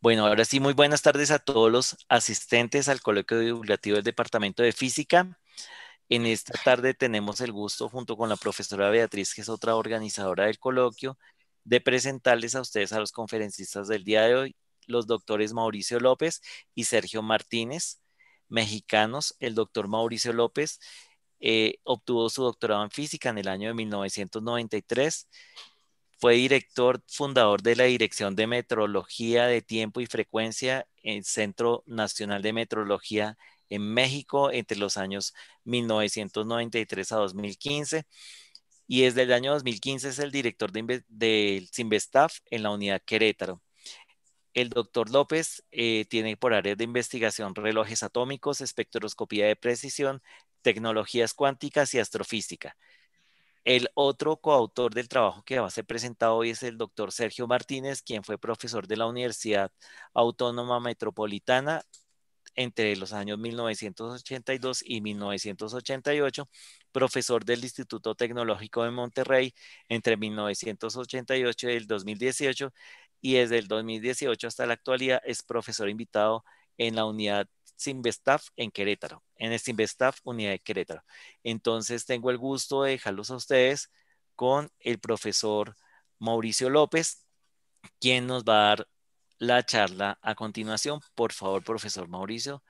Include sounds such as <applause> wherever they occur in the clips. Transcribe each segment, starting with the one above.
Bueno, ahora sí, muy buenas tardes a todos los asistentes al coloquio divulgativo del Departamento de Física. En esta tarde tenemos el gusto, junto con la profesora Beatriz, que es otra organizadora del coloquio, de presentarles a ustedes a los conferencistas del día de hoy, los doctores Mauricio López y Sergio Martínez, mexicanos. El doctor Mauricio López eh, obtuvo su doctorado en física en el año de 1993 fue director fundador de la Dirección de Metrología de Tiempo y Frecuencia en Centro Nacional de Metrología en México entre los años 1993 a 2015 y desde el año 2015 es el director del de, Sinvestaf en la unidad Querétaro. El doctor López eh, tiene por área de investigación relojes atómicos, espectroscopía de precisión, tecnologías cuánticas y astrofísica. El otro coautor del trabajo que va a ser presentado hoy es el doctor Sergio Martínez, quien fue profesor de la Universidad Autónoma Metropolitana entre los años 1982 y 1988, profesor del Instituto Tecnológico de Monterrey entre 1988 y el 2018, y desde el 2018 hasta la actualidad es profesor invitado en la unidad En Querétaro, en el Unidad de Querétaro. Entonces tengo el gusto de dejarlos a ustedes con el profesor Mauricio López, quien nos va a dar la charla a continuación. Por favor, profesor Mauricio,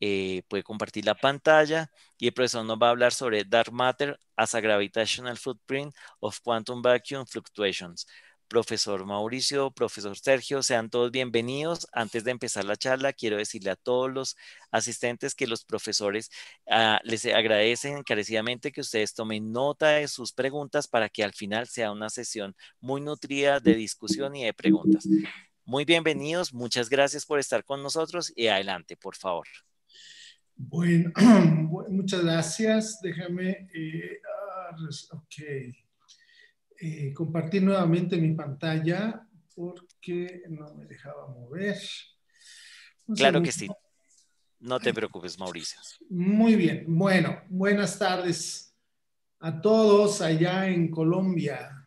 eh, puede compartir la pantalla y el profesor nos va a hablar sobre Dark Matter as a Gravitational Footprint of Quantum Vacuum Fluctuations profesor Mauricio, profesor Sergio, sean todos bienvenidos. Antes de empezar la charla, quiero decirle a todos los asistentes que los profesores ah, les agradecen encarecidamente que ustedes tomen nota de sus preguntas para que al final sea una sesión muy nutrida de discusión y de preguntas. Muy bienvenidos, muchas gracias por estar con nosotros y adelante, por favor. Bueno, <clears throat> muchas gracias. Déjame, eh, ah, ok. Eh, compartir nuevamente mi pantalla porque no me dejaba mover. claro que sí. No te preocupes, Mauricio. Muy bien. Bueno, buenas tardes a todos allá en Colombia.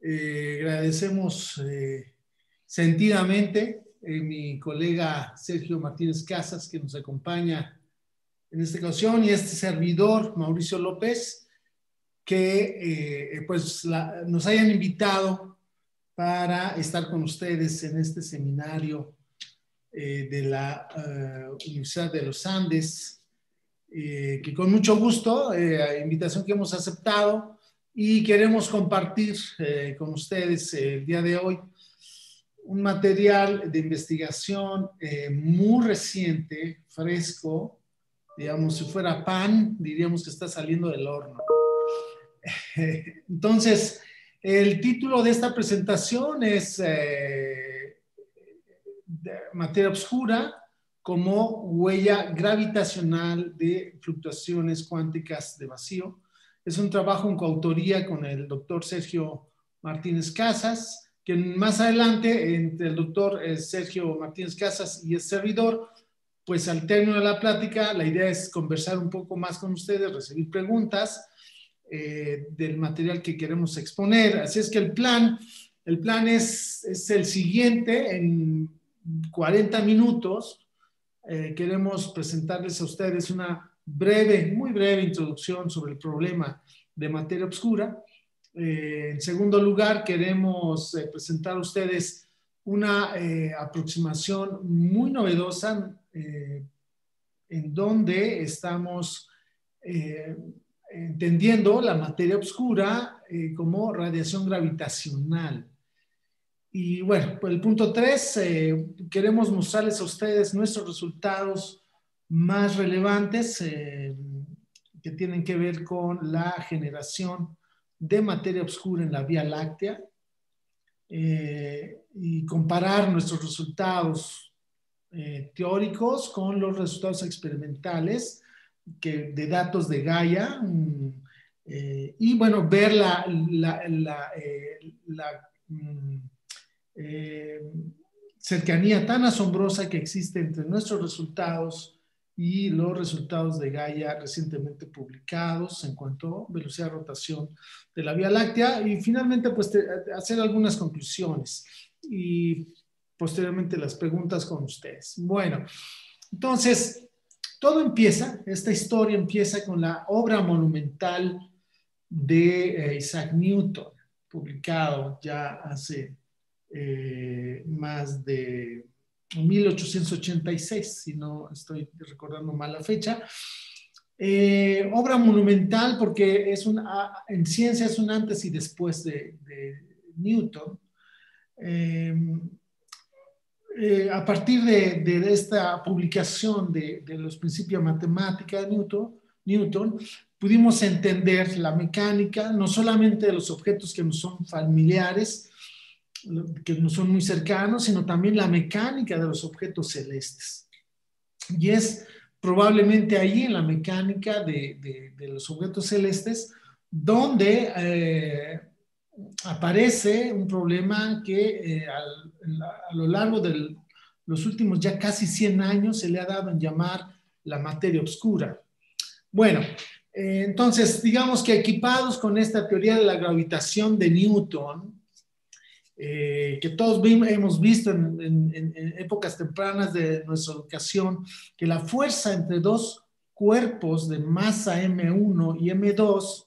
Eh, agradecemos eh, sentidamente mi colega Sergio Martínez Casas que nos acompaña en esta ocasión y este servidor, Mauricio López que eh, pues nos hayan invitado para estar con ustedes en este seminario eh, de la eh, Universidad de los Andes, que con mucho gusto, invitación que hemos aceptado y queremos compartir con ustedes el día de hoy un material de investigación muy reciente, fresco, digamos, si fuera pan, diríamos que está saliendo del horno. <laughs> Entonces, el título de esta presentación es eh, Materia Obscura como huella gravitacional de fluctuaciones cuánticas de vacío. Es un trabajo en coautoría con el doctor Sergio Martínez Casas, que más adelante, entre el doctor eh, Sergio Martínez Casas y el servidor, pues al término de la plática, la idea es conversar un poco más con ustedes, recibir preguntas eh, del material que queremos exponer. Así es que el plan, el plan es, es el siguiente, en 40 minutos eh, queremos presentarles a ustedes una breve, muy breve introducción sobre el problema de materia oscura. Eh, en segundo lugar, queremos presentar a ustedes una aproximación muy novedosa en donde estamos entendiendo la materia oscura eh, como radiación gravitacional. Y bueno, por el punto 3, eh, queremos mostrarles a ustedes nuestros resultados más relevantes eh, que tienen que ver con la generación de materia oscura en la Vía Láctea y comparar nuestros resultados teóricos con los resultados experimentales que, de datos de Gaia mm, eh, y bueno, ver la, la, eh, mm, eh, cercanía tan asombrosa que existe entre nuestros resultados y los resultados de Gaia recientemente publicados en cuanto a velocidad de rotación de la Vía Láctea y finalmente pues hacer algunas conclusiones. Y posteriormente las preguntas con ustedes. Bueno, entonces, todo empieza, esta historia empieza con la obra monumental de eh, Isaac Newton, publicado ya hace eh, más de 1886, si no estoy recordando mal la fecha. Eh, obra monumental porque es una, en ciencia es un antes y después de, Newton. A partir de, esta publicación de, los principios de matemática de Newton, Newton, pudimos entender la mecánica, no solamente de los objetos que nos son familiares, que nos son muy cercanos, sino también la mecánica de los objetos celestes. Y es probablemente ahí en la mecánica de, los objetos celestes donde eh, aparece un problema que eh, a lo largo de los últimos ya casi 100 años se le ha dado en llamar la materia oscura. Bueno, eh, entonces, digamos que equipados con esta teoría de la gravitación de Newton, eh, que todos hemos visto en, épocas tempranas de nuestra educación, que la fuerza entre dos cuerpos de masa M1 y M2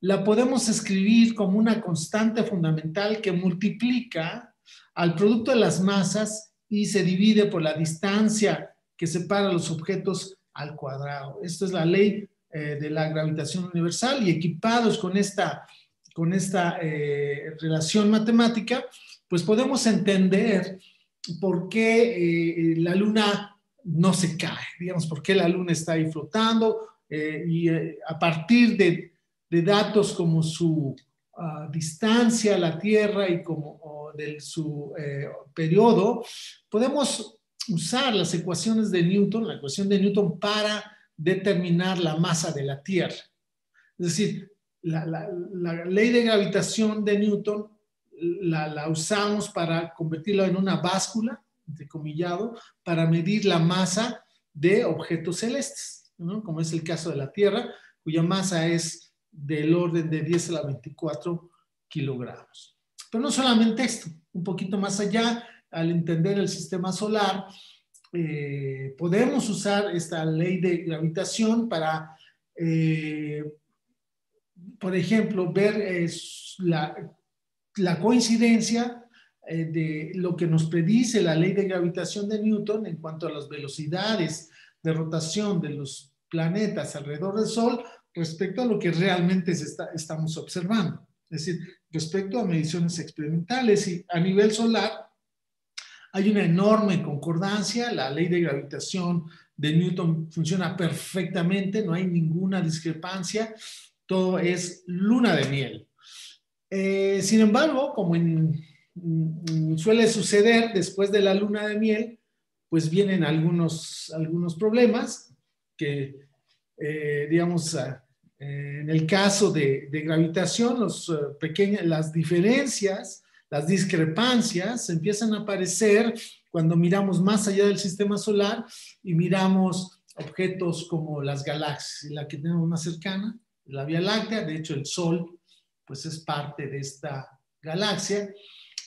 la podemos escribir como una constante fundamental que multiplica al producto de las masas y se divide por la distancia que separa los objetos al cuadrado. Esto es la ley eh, de la gravitación universal y equipados con esta, con esta eh, relación matemática, pues podemos entender por qué eh, la luna no se cae, digamos, por qué la luna está ahí flotando y a partir de, de, datos como su ah, distancia a la Tierra y como de su periodo, podemos usar las ecuaciones de Newton, la ecuación de Newton para determinar la masa de la Tierra. Es decir, la, ley de gravitación de Newton la, usamos para convertirla en una báscula, comillado, para medir la masa de objetos celestes, como es el caso de la Tierra, cuya masa es del orden de 10 a la 24 kilogramos. Pero no solamente esto, un poquito más allá, al entender el sistema solar, eh, podemos usar esta ley de gravitación para, eh, por ejemplo, ver la, la, coincidencia eh, de lo que nos predice la ley de gravitación de Newton en cuanto a las velocidades de rotación de los planetas alrededor del Sol respecto a lo que realmente estamos observando. Es decir, respecto a mediciones experimentales y a nivel solar, hay una enorme concordancia, la ley de gravitación de Newton funciona perfectamente, no hay ninguna discrepancia, todo es luna de miel. Eh, sin embargo, como suele suceder después de la luna de miel, pues vienen algunos, algunos problemas que, eh, digamos, ah, en el caso de, gravitación, los, uh, las diferencias las discrepancias empiezan a aparecer cuando miramos más allá del sistema solar y miramos objetos como las galaxias, la que tenemos más cercana, la Vía Láctea, de hecho el Sol, pues es parte de esta galaxia.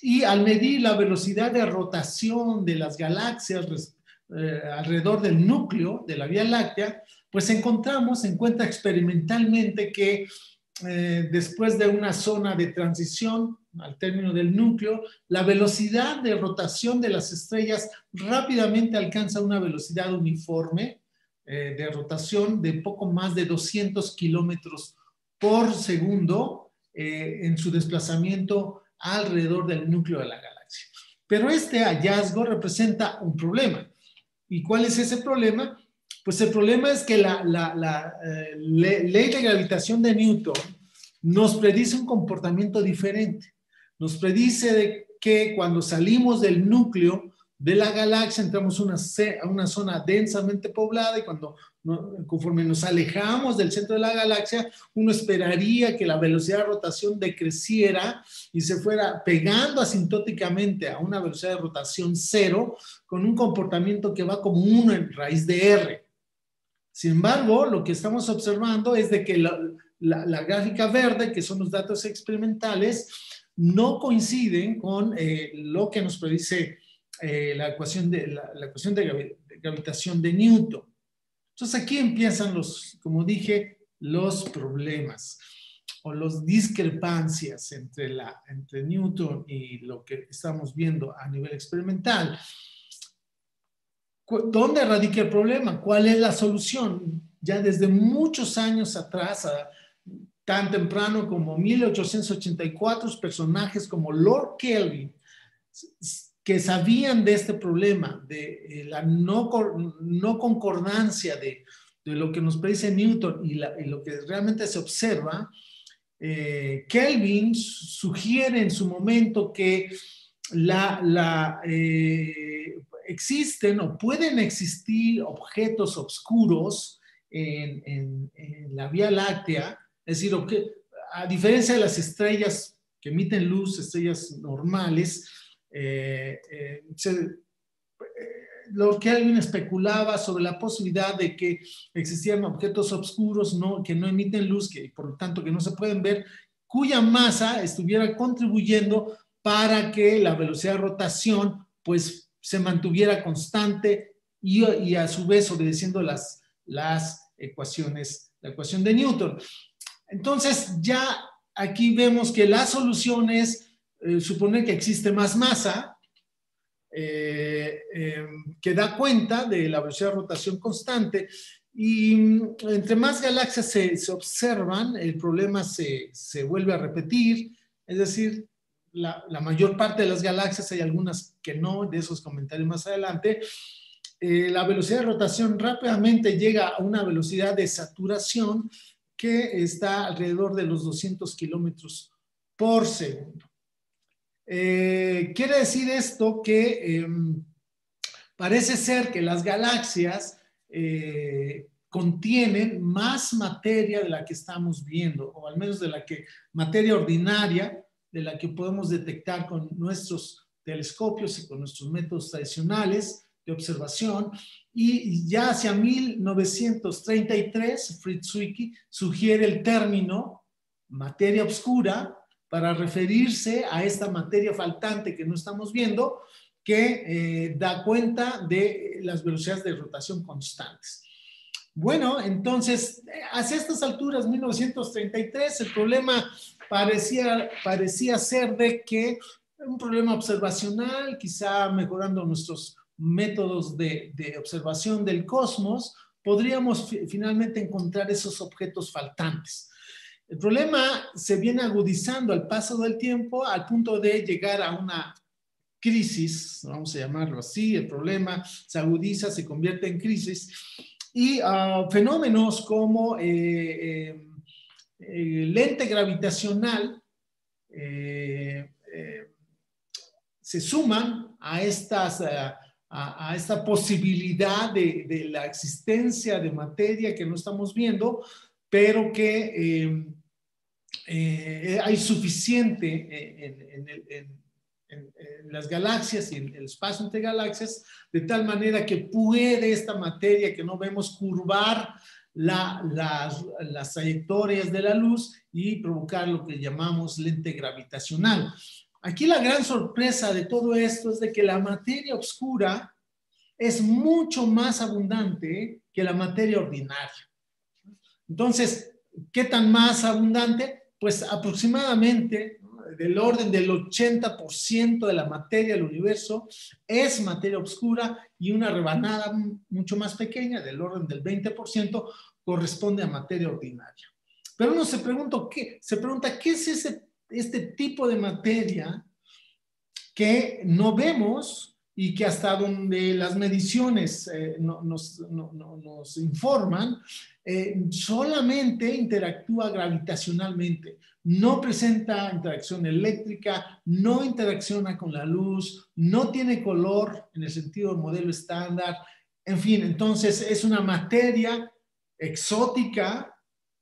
Y al medir la velocidad de rotación de las galaxias eh, alrededor del núcleo de la Vía Láctea, pues encontramos, se encuentra experimentalmente que eh, después de una zona de transición al término del núcleo, la velocidad de rotación de las estrellas rápidamente alcanza una velocidad uniforme eh, de rotación de poco más de 200 kilómetros por segundo eh, en su desplazamiento alrededor del núcleo de la galaxia. Pero este hallazgo representa un problema. ¿Y cuál es ese problema? Pues el problema es que la, eh, ley de gravitación de Newton nos predice un comportamiento diferente. Nos predice de que cuando salimos del núcleo de la galaxia entramos a una, zona densamente poblada y cuando conforme nos alejamos del centro de la galaxia, uno esperaría que la velocidad de rotación decreciera y se fuera pegando asintóticamente a una velocidad de rotación cero con un comportamiento que va como uno en raíz de r. Sin embargo, lo que estamos observando es de que la, la, gráfica verde, que son los datos experimentales, no coinciden con eh, lo que nos predice eh, la, ecuación de, la, ecuación de gravitación de Newton. Entonces aquí empiezan los, como dije, los problemas o las discrepancias entre, la, entre Newton y lo que estamos viendo a nivel experimental. ¿Dónde radica el problema? ¿Cuál es la solución? Ya desde muchos años atrás, tan temprano como 1884, personajes como Lord Kelvin, que sabían de este problema, de eh, la no, no concordancia de, de, lo que nos predice Newton y, lo que realmente se observa, eh, Kelvin sugiere en su momento que la, eh, existen o pueden existir objetos oscuros en, la Vía Láctea, es decir, a diferencia de las estrellas que emiten luz, estrellas normales, eh, eh, lo que alguien especulaba sobre la posibilidad de que existieran objetos oscuros no, que no emiten luz, que por lo tanto que no se pueden ver, cuya masa estuviera contribuyendo para que la velocidad de rotación pues se mantuviera constante y, a su vez obedeciendo las, las ecuaciones, la ecuación de Newton. Entonces ya aquí vemos que la solución es eh, suponer que existe más masa eh, em, que da cuenta de la velocidad de rotación constante y mm, entre más galaxias se, se observan, el problema se, se vuelve a repetir, es decir, la, mayor parte de las galaxias, hay algunas que no, de esos comentarios más adelante, eh, la velocidad de rotación rápidamente llega a una velocidad de saturación que está alrededor de los 200 kilómetros por segundo. Eh, quiere decir esto que em, parece ser que las galaxias eh, contienen más materia de la que estamos viendo, o al menos de la que materia ordinaria, de la que podemos detectar con nuestros telescopios y con nuestros métodos tradicionales de observación. Y ya hacia 1933, Fritz Zwicky sugiere el término materia oscura para referirse a esta materia faltante que no estamos viendo, que eh, da cuenta de las velocidades de rotación constantes. Bueno, entonces, hacia estas alturas, 1933, el problema parecía, parecía ser de que un problema observacional, quizá mejorando nuestros métodos de, de observación del cosmos, podríamos finalmente encontrar esos objetos faltantes. El problema se viene agudizando al paso del tiempo al punto de llegar a una crisis, vamos a llamarlo así, el problema se agudiza, se convierte en crisis. Y ah, fenómenos como eh, eh, eh, lente gravitacional se suman a, estas, a, esta posibilidad de, la existencia de materia que no estamos viendo, pero que hay suficiente en, las galaxias y en el espacio entre galaxias, de tal manera que puede esta materia que no vemos curvar las, las trayectorias de la luz y provocar lo que llamamos lente gravitacional. Aquí la gran sorpresa de todo esto es de que la materia oscura es mucho más abundante que la materia ordinaria. Entonces, ¿qué tan más abundante? Pues aproximadamente del orden del 80% de la materia del universo es materia oscura y una rebanada mucho más pequeña, del orden del 20%, corresponde a materia ordinaria. Pero uno se pregunta, ¿qué? Se pregunta, ¿qué es ese, este tipo de materia que no vemos y que hasta donde las mediciones eh, nos, informan, eh, solamente interactúa gravitacionalmente, no presenta interacción eléctrica, no interacciona con la luz, no tiene color en el sentido del modelo estándar, en fin, entonces es una materia exótica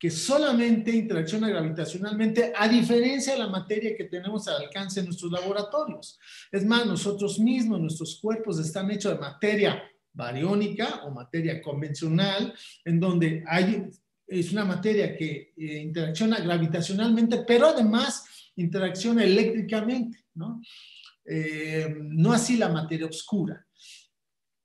que solamente interacciona gravitacionalmente, a diferencia de la materia que tenemos al alcance en nuestros laboratorios. Es más, nosotros mismos, nuestros cuerpos están hechos de materia bariónica o materia convencional, en donde hay, es una materia que eh, interacciona gravitacionalmente, pero además interacciona eléctricamente, ¿no? eh, no así la materia oscura.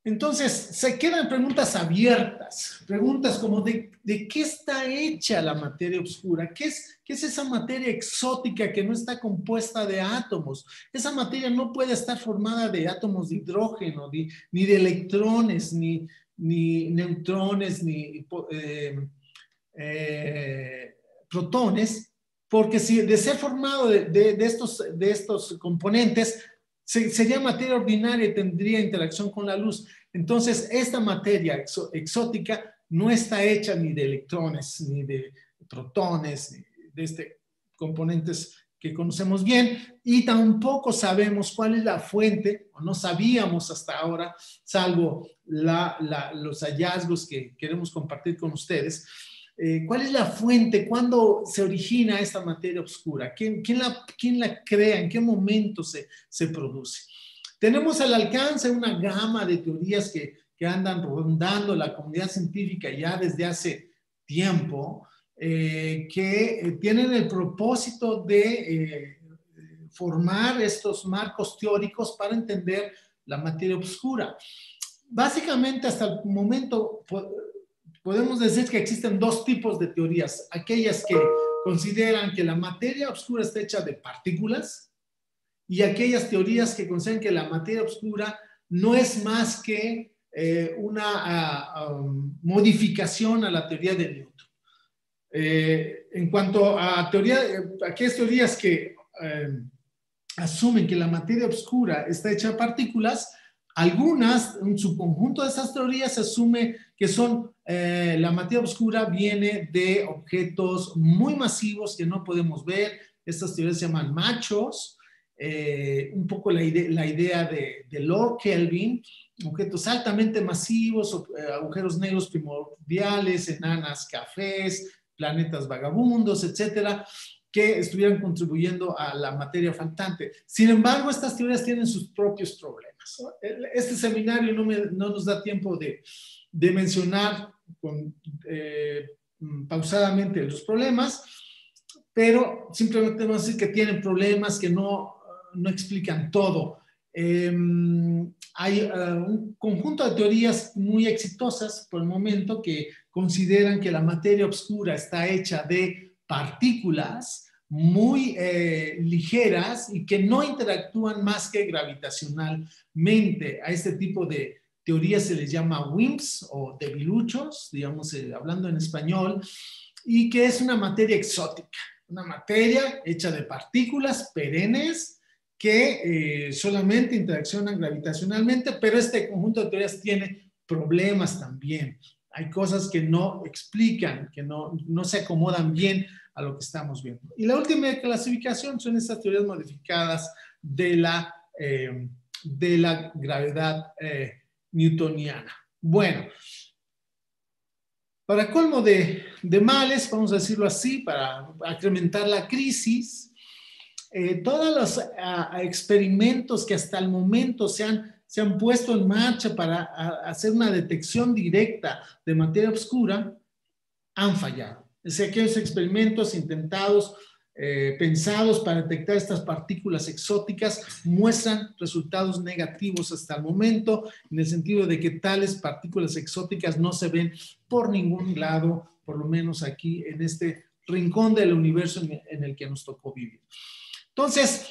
Entonces, se quedan preguntas abiertas, preguntas como de, qué está hecha la materia oscura, ¿Qué es, ¿Qué es esa materia exótica que no está compuesta de átomos. Esa materia no puede estar formada de átomos de hidrógeno, ni, de electrones, ni, ni neutrones, ni eh, eh, protones, porque si de ser formado de estos componentes, sería materia ordinaria y tendría interacción con la luz. Entonces, esta materia exótica no está hecha ni de electrones, ni de protones, ni de este, componentes que conocemos bien, y tampoco sabemos cuál es la fuente, o no sabíamos hasta ahora, salvo los hallazgos que queremos compartir con ustedes, eh, ¿Cuál es la fuente? ¿Cuándo se origina esta materia oscura? ¿Quién, la, quién la, crea? ¿En qué momento se, se, produce? Tenemos al alcance una gama de teorías que, que andan rondando la comunidad científica ya desde hace tiempo, eh, que eh, tienen el propósito de formar estos marcos teóricos para entender la materia oscura. Básicamente, hasta el momento podemos decir que existen dos tipos de teorías. Aquellas que consideran que la materia oscura está hecha de partículas y aquellas teorías que consideran que la materia oscura no es más que eh, una modificación a la teoría de Newton. Eh, en cuanto a teoría, aquellas teorías que eh, asumen que la materia oscura está hecha de partículas, algunas, un subconjunto de esas teorías asume que son, eh, la materia oscura viene de objetos muy masivos que no podemos ver. Estas teorías se llaman machos. Eh, un poco la, la idea de, de, Lord Kelvin, objetos altamente masivos, eh, agujeros negros primordiales, enanas cafés, planetas vagabundos, etcétera que estuvieran contribuyendo a la materia faltante. Sin embargo, estas teorías tienen sus propios problemas. Este seminario no, no nos da tiempo de, de mencionar con, eh, pausadamente los problemas, pero simplemente vamos a decir que tienen problemas que no, no explican todo. Em, hay eh, un conjunto de teorías muy exitosas por el momento que consideran que la materia oscura está hecha de partículas muy eh, ligeras y que no interactúan más que gravitacionalmente. A este tipo de teorías se les llama WIMPs o debiluchos, digamos, eh, hablando en español, y que es una materia exótica, una materia hecha de partículas perennes que eh, solamente interaccionan gravitacionalmente, pero este conjunto de teorías tiene problemas también. Hay cosas que no explican, que no, no se acomodan bien a lo que estamos viendo. Y la última clasificación son estas teorías modificadas de la, eh, de la gravedad eh, newtoniana. Bueno, para colmo de, males, vamos a decirlo así, para incrementar la crisis, eh, todos los experimentos que hasta el momento se han, se han puesto en marcha para hacer una detección directa de materia oscura han fallado. Es aquellos experimentos intentados, eh, pensados para detectar estas partículas exóticas, muestran resultados negativos hasta el momento, en el sentido de que tales partículas exóticas no se ven por ningún lado, por lo menos aquí en este rincón del universo en el que nos tocó vivir. Entonces,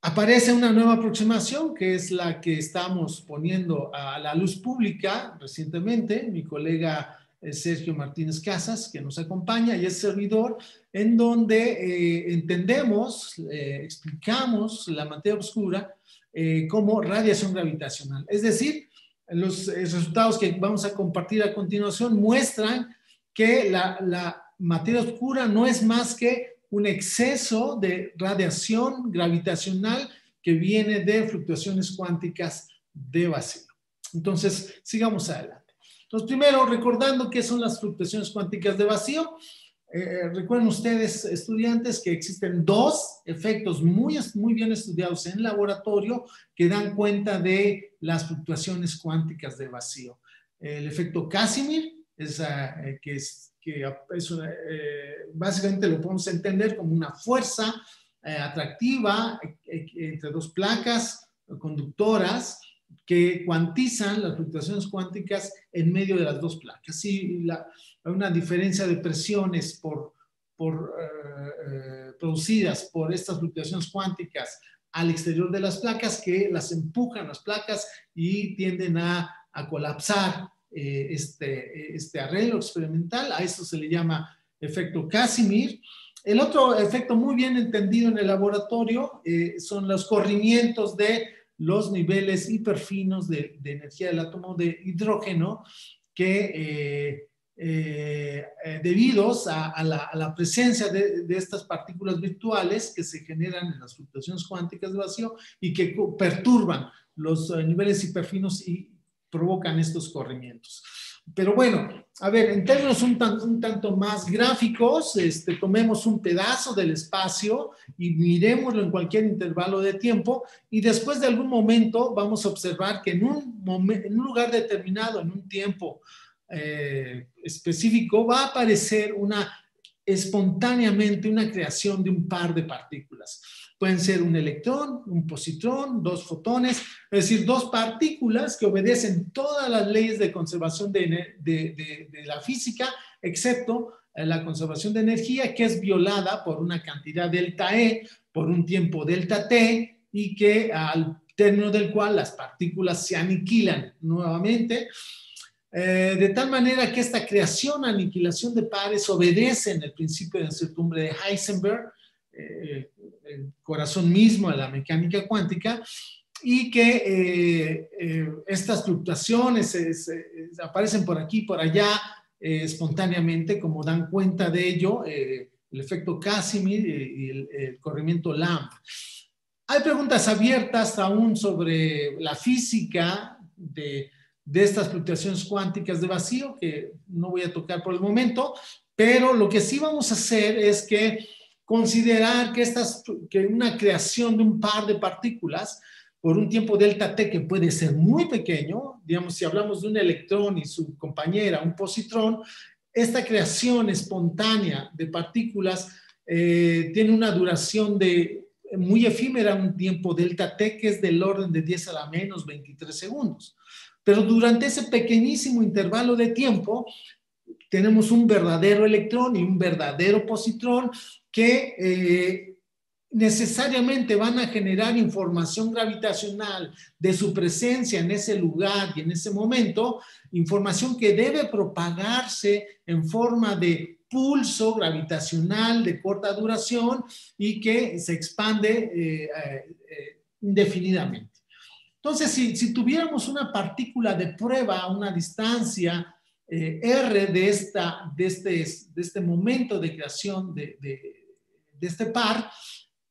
aparece una nueva aproximación que es la que estamos poniendo a la luz pública recientemente. Mi colega Sergio Martínez Casas, que nos acompaña y es servidor, en donde eh, entendemos, eh, explicamos la materia oscura eh, como radiación gravitacional. Es decir, los resultados que vamos a compartir a continuación muestran que la, la materia oscura no es más que un exceso de radiación gravitacional que viene de fluctuaciones cuánticas de vacío. Entonces, sigamos adelante. Entonces, primero, recordando qué son las fluctuaciones cuánticas de vacío. Eh, eh, recuerden ustedes, estudiantes, que existen dos efectos muy, muy bien estudiados en laboratorio que dan cuenta de las fluctuaciones cuánticas de vacío. El efecto Casimir, eh, que, es, que es básicamente lo podemos entender como una fuerza atractiva entre dos placas conductoras que cuantizan las fluctuaciones cuánticas en medio de las dos placas. Sí, la, una diferencia de presiones por, por, eh, eh, producidas por estas fluctuaciones cuánticas al exterior de las placas que las empujan las placas y tienden a, a colapsar eh, este, este arreglo experimental. A esto se le llama efecto Casimir. El otro efecto muy bien entendido en el laboratorio son los corrimientos de los niveles hiperfinos de, de energía del átomo de hidrógeno que eh, eh, eh, debidos a, la, presencia de, estas partículas virtuales que se generan en las fluctuaciones cuánticas de vacío y que perturban los niveles hiperfinos y provocan estos corrimientos. Pero bueno, a ver, en términos un, tanto más gráficos, este, tomemos un pedazo del espacio y miremoslo en cualquier intervalo de tiempo y después de algún momento vamos a observar que en un, lugar determinado, en un tiempo eh, específico, va a aparecer una espontáneamente una creación de un par de partículas. Pueden ser un electrón, un positrón, dos fotones, es decir, dos partículas que obedecen todas las leyes de conservación de, la física, excepto eh, la conservación de energía, que es violada por una cantidad delta E, por un tiempo delta T, y que al término del cual las partículas se aniquilan nuevamente. Eh, de tal manera que esta creación, aniquilación de pares obedece en el principio de incertidumbre de Heisenberg, eh, el corazón mismo de la mecánica cuántica, y que eh, eh, estas fluctuaciones aparecen por aquí, por allá, espontáneamente, como dan cuenta de ello el efecto Casimir y el, corrimiento LAMP. Hay preguntas abiertas aún sobre la física de, de estas fluctuaciones cuánticas de vacío, que no voy a tocar por el momento, pero lo que sí vamos a hacer es que considerar que, estas, que una creación de un par de partículas por un tiempo delta t que puede ser muy pequeño, digamos, si hablamos de un electrón y su compañera, un positrón, esta creación espontánea de partículas eh, tiene una duración de muy efímera, un tiempo delta t que es del orden de 10 a la menos 23 segundos. Pero durante ese pequeñísimo intervalo de tiempo, tenemos un verdadero electrón y un verdadero positrón que eh, necesariamente van a generar información gravitacional de su presencia en ese lugar y en ese momento, información que debe propagarse en forma de pulso gravitacional de corta duración y que se expande eh, eh, indefinidamente. Entonces, si, si, tuviéramos una partícula de prueba a una distancia R de, esta, de, este, de este momento de creación de de este par,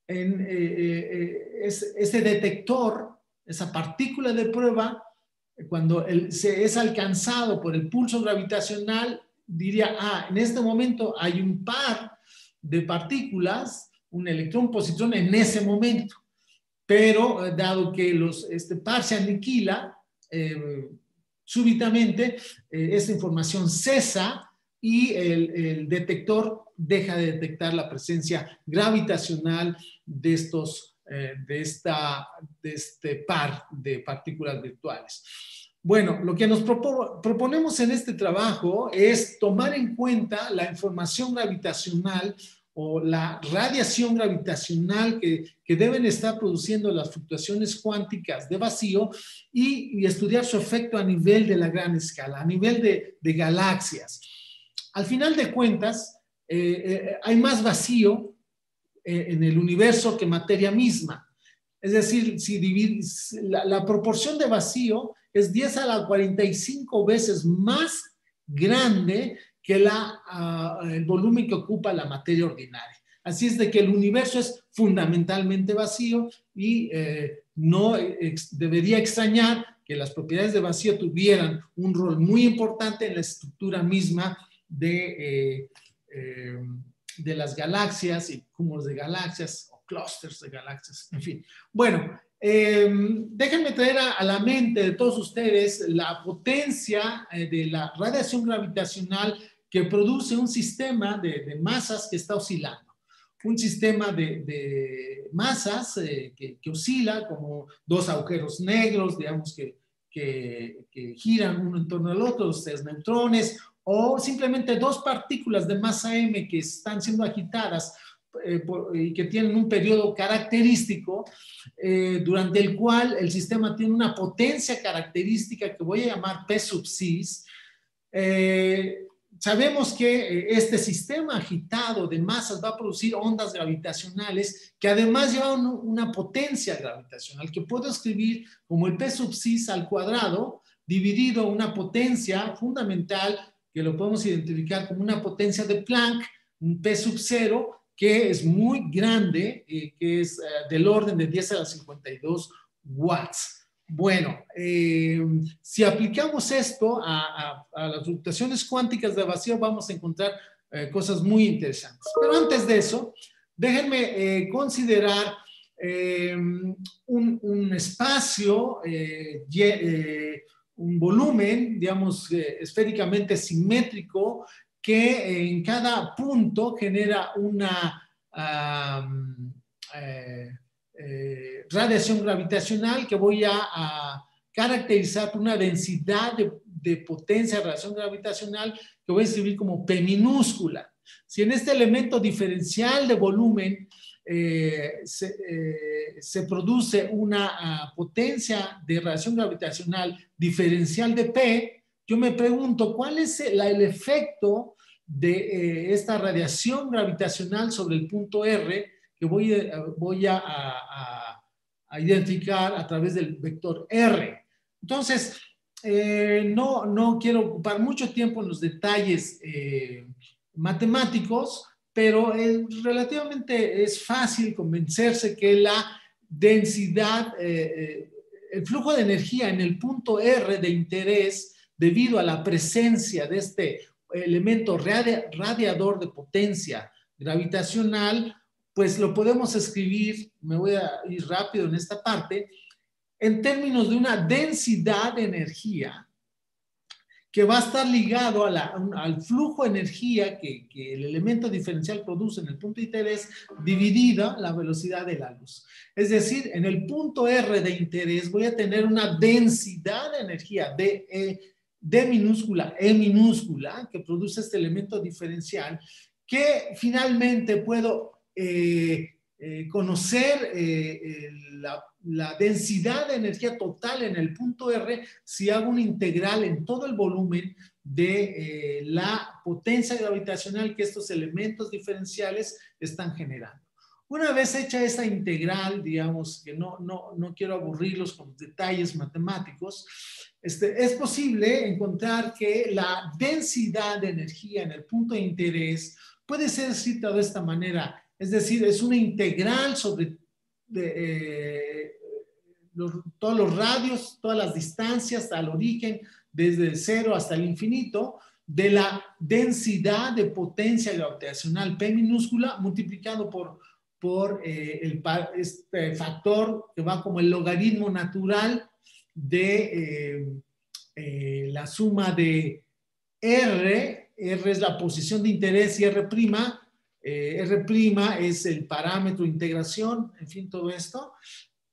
en, eh, eh, eh, ese detector, esa partícula de prueba, cuando se es alcanzado por el pulso gravitacional, diría, ah, en este momento hay un par de partículas, un electrón, positrón en ese momento. Pero dado que los, este par se aniquila, súbitamente esta información cesa y el, detector deja de detectar la presencia gravitacional de, estos, eh, de, esta, de este par de partículas virtuales. Bueno, lo que nos proponemos en este trabajo es tomar en cuenta la información gravitacional o la radiación gravitacional que, que deben estar produciendo las fluctuaciones cuánticas de vacío y, estudiar su efecto a nivel de la gran escala, a nivel de, de galaxias. Al final de cuentas, eh, eh, hay más vacío eh, en el universo que materia misma. Es decir, si la, proporción de vacío es 10 a la 45 veces más grande que la, ah, el volumen que ocupa la materia ordinaria. Así es de que el universo es fundamentalmente vacío y no debería extrañar que las propiedades de vacío tuvieran un rol muy importante en la estructura misma de, eh, eh, de las galaxias y cúmulos de galaxias o clústeres de galaxias, en fin. Bueno, eh, déjenme traer a, la mente de todos ustedes la potencia de la radiación gravitacional que produce un sistema de, masas que está oscilando. un sistema de, masas eh, que, oscila como dos agujeros negros, digamos, que, que, giran uno en torno al otro, tres neutrones, o simplemente dos partículas de masa m que están siendo agitadas eh, y que tienen un periodo característico eh, durante el cual el sistema tiene una potencia característica que voy a llamar P sub 6. Eh, sabemos que este sistema agitado de masas va a producir ondas gravitacionales que además llevan una potencia gravitacional que puedo escribir como el P sub 6 al cuadrado dividido una potencia fundamental que lo podemos identificar como una potencia de Planck, un P sub 0, que es muy grande, eh, que es eh, del orden de 10 a la 52 watts. Bueno, eh, si aplicamos esto a, las fluctuaciones cuánticas de vacío, vamos a encontrar cosas muy interesantes. Pero antes de eso, déjenme considerar un, espacio un volumen, digamos, eh, esféricamente simétrico que en cada punto genera una eh, eh, radiación gravitacional que voy a, caracterizar por una densidad de, potencia de radiación gravitacional que voy a escribir como P minúscula. Si en este elemento diferencial de volumen eh, eh, se, produce una ah, potencia de radiación gravitacional diferencial de P, yo me pregunto cuál es el, efecto de esta radiación gravitacional sobre el punto R que voy, voy a, identificar a través del vector R. Entonces, no, no quiero ocupar mucho tiempo en los detalles matemáticos, pero relativamente es fácil convencerse que la densidad, eh, eh, el flujo de energía en el punto R de interés, debido a la presencia de este elemento radiador de potencia gravitacional, pues lo podemos escribir, me voy a ir rápido en esta parte, en términos de una densidad de energía que va a estar ligado al flujo de energía que, el elemento diferencial produce en el punto de interés dividida la velocidad de la luz. Es decir, en el punto R de interés voy a tener una densidad de energía de, e, minúscula, E minúscula, que produce este elemento diferencial, que finalmente puedo eh, eh, conocer eh, la densidad de energía total en el punto R si hago una integral en todo el volumen de la potencia gravitacional que estos elementos diferenciales están generando. Una vez hecha esta integral, digamos que no, no, no quiero aburrirlos con detalles matemáticos, este, es posible encontrar que la densidad de energía en el punto de interés puede ser escrita de esta manera, es decir, es una integral sobre eh, todos los radios, todas las distancias al origen, desde cero hasta el infinito, de la densidad de potencia gravitacional P minúscula multiplicado por, por eh, el, este factor que va como el logaritmo natural de eh, la suma de R, R es la posición de interés y R', R' es el parámetro integración, en fin, todo esto.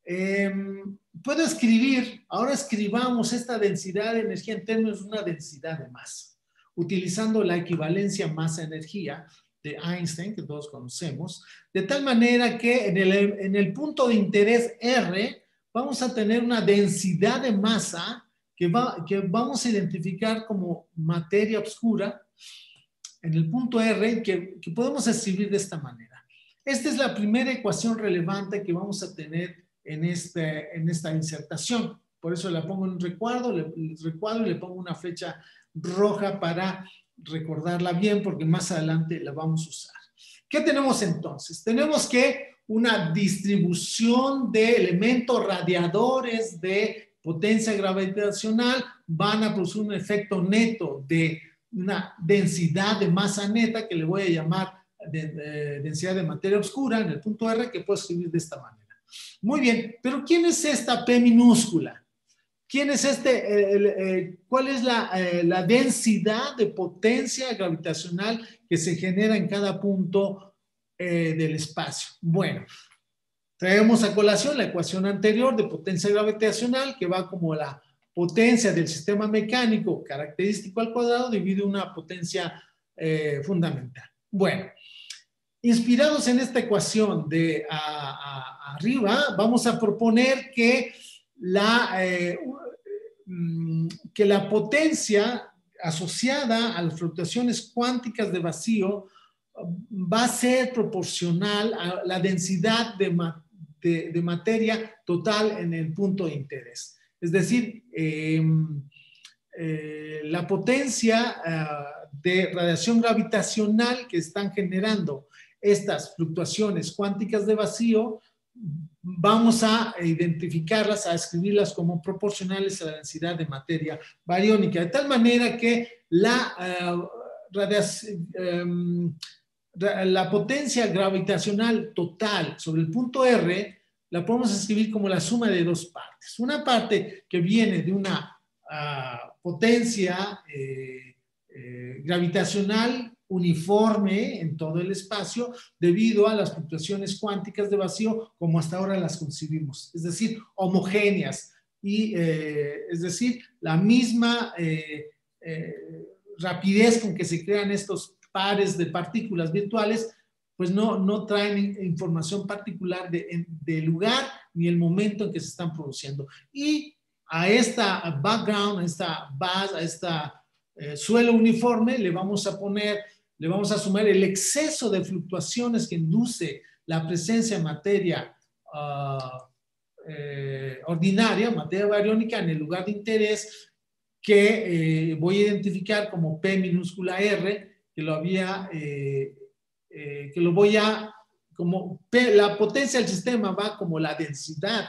Em, puedo escribir, ahora escribamos esta densidad de energía en términos de una densidad de masa, utilizando la equivalencia masa-energía de Einstein, que todos conocemos, de tal manera que en el, en el punto de interés R vamos a tener una densidad de masa que, va, que vamos a identificar como materia oscura en el punto R, que, podemos escribir de esta manera. Esta es la primera ecuación relevante que vamos a tener en, este, en esta insertación. Por eso la pongo en un recuadro y le pongo una flecha roja para recordarla bien porque más adelante la vamos a usar. ¿Qué tenemos entonces? Tenemos que una distribución de elementos radiadores de potencia gravitacional van a producir un efecto neto de una densidad de masa neta que le voy a llamar densidad de materia oscura en el punto R que puedo escribir de esta manera. Muy bien, pero ¿quién es esta P minúscula? ¿Quién es este? ¿Cuál es eh, la, densidad de potencia gravitacional que se genera en cada punto eh, del espacio. Bueno, traemos a colación la ecuación anterior de potencia gravitacional que va como la potencia del sistema mecánico característico al cuadrado dividido una potencia eh, fundamental. Bueno, inspirados en esta ecuación de arriba, vamos a proponer que la, eh, mm, que la potencia asociada a las fluctuaciones cuánticas de vacío va a ser proporcional a la densidad de, de, materia total en el punto de interés. Es decir, em, eh, la potencia ah, de radiación gravitacional que están generando estas fluctuaciones cuánticas de vacío, vamos a identificarlas, a escribirlas como proporcionales a la densidad de materia bariónica, de tal manera que la, ah, em, la potencia gravitacional total sobre el punto R la podemos escribir como la suma de dos partes. Una parte que viene de una ah, potencia eh, eh, gravitacional uniforme en todo el espacio debido a las fluctuaciones cuánticas de vacío como hasta ahora las concibimos, es decir, homogéneas y eh, es decir, la misma rapidez con que se crean estos pares de partículas virtuales pues no, no traen información particular del de lugar ni el momento en que se están produciendo. Y a esta background, a esta base, a esta eh, suelo uniforme, le vamos a poner, le vamos a sumar el exceso de fluctuaciones que induce la presencia de materia ah, eh, ordinaria, materia bariónica, en el lugar de interés que eh, voy a identificar como P minúscula R, que lo había que lo voy a, como la potencia del sistema va como la densidad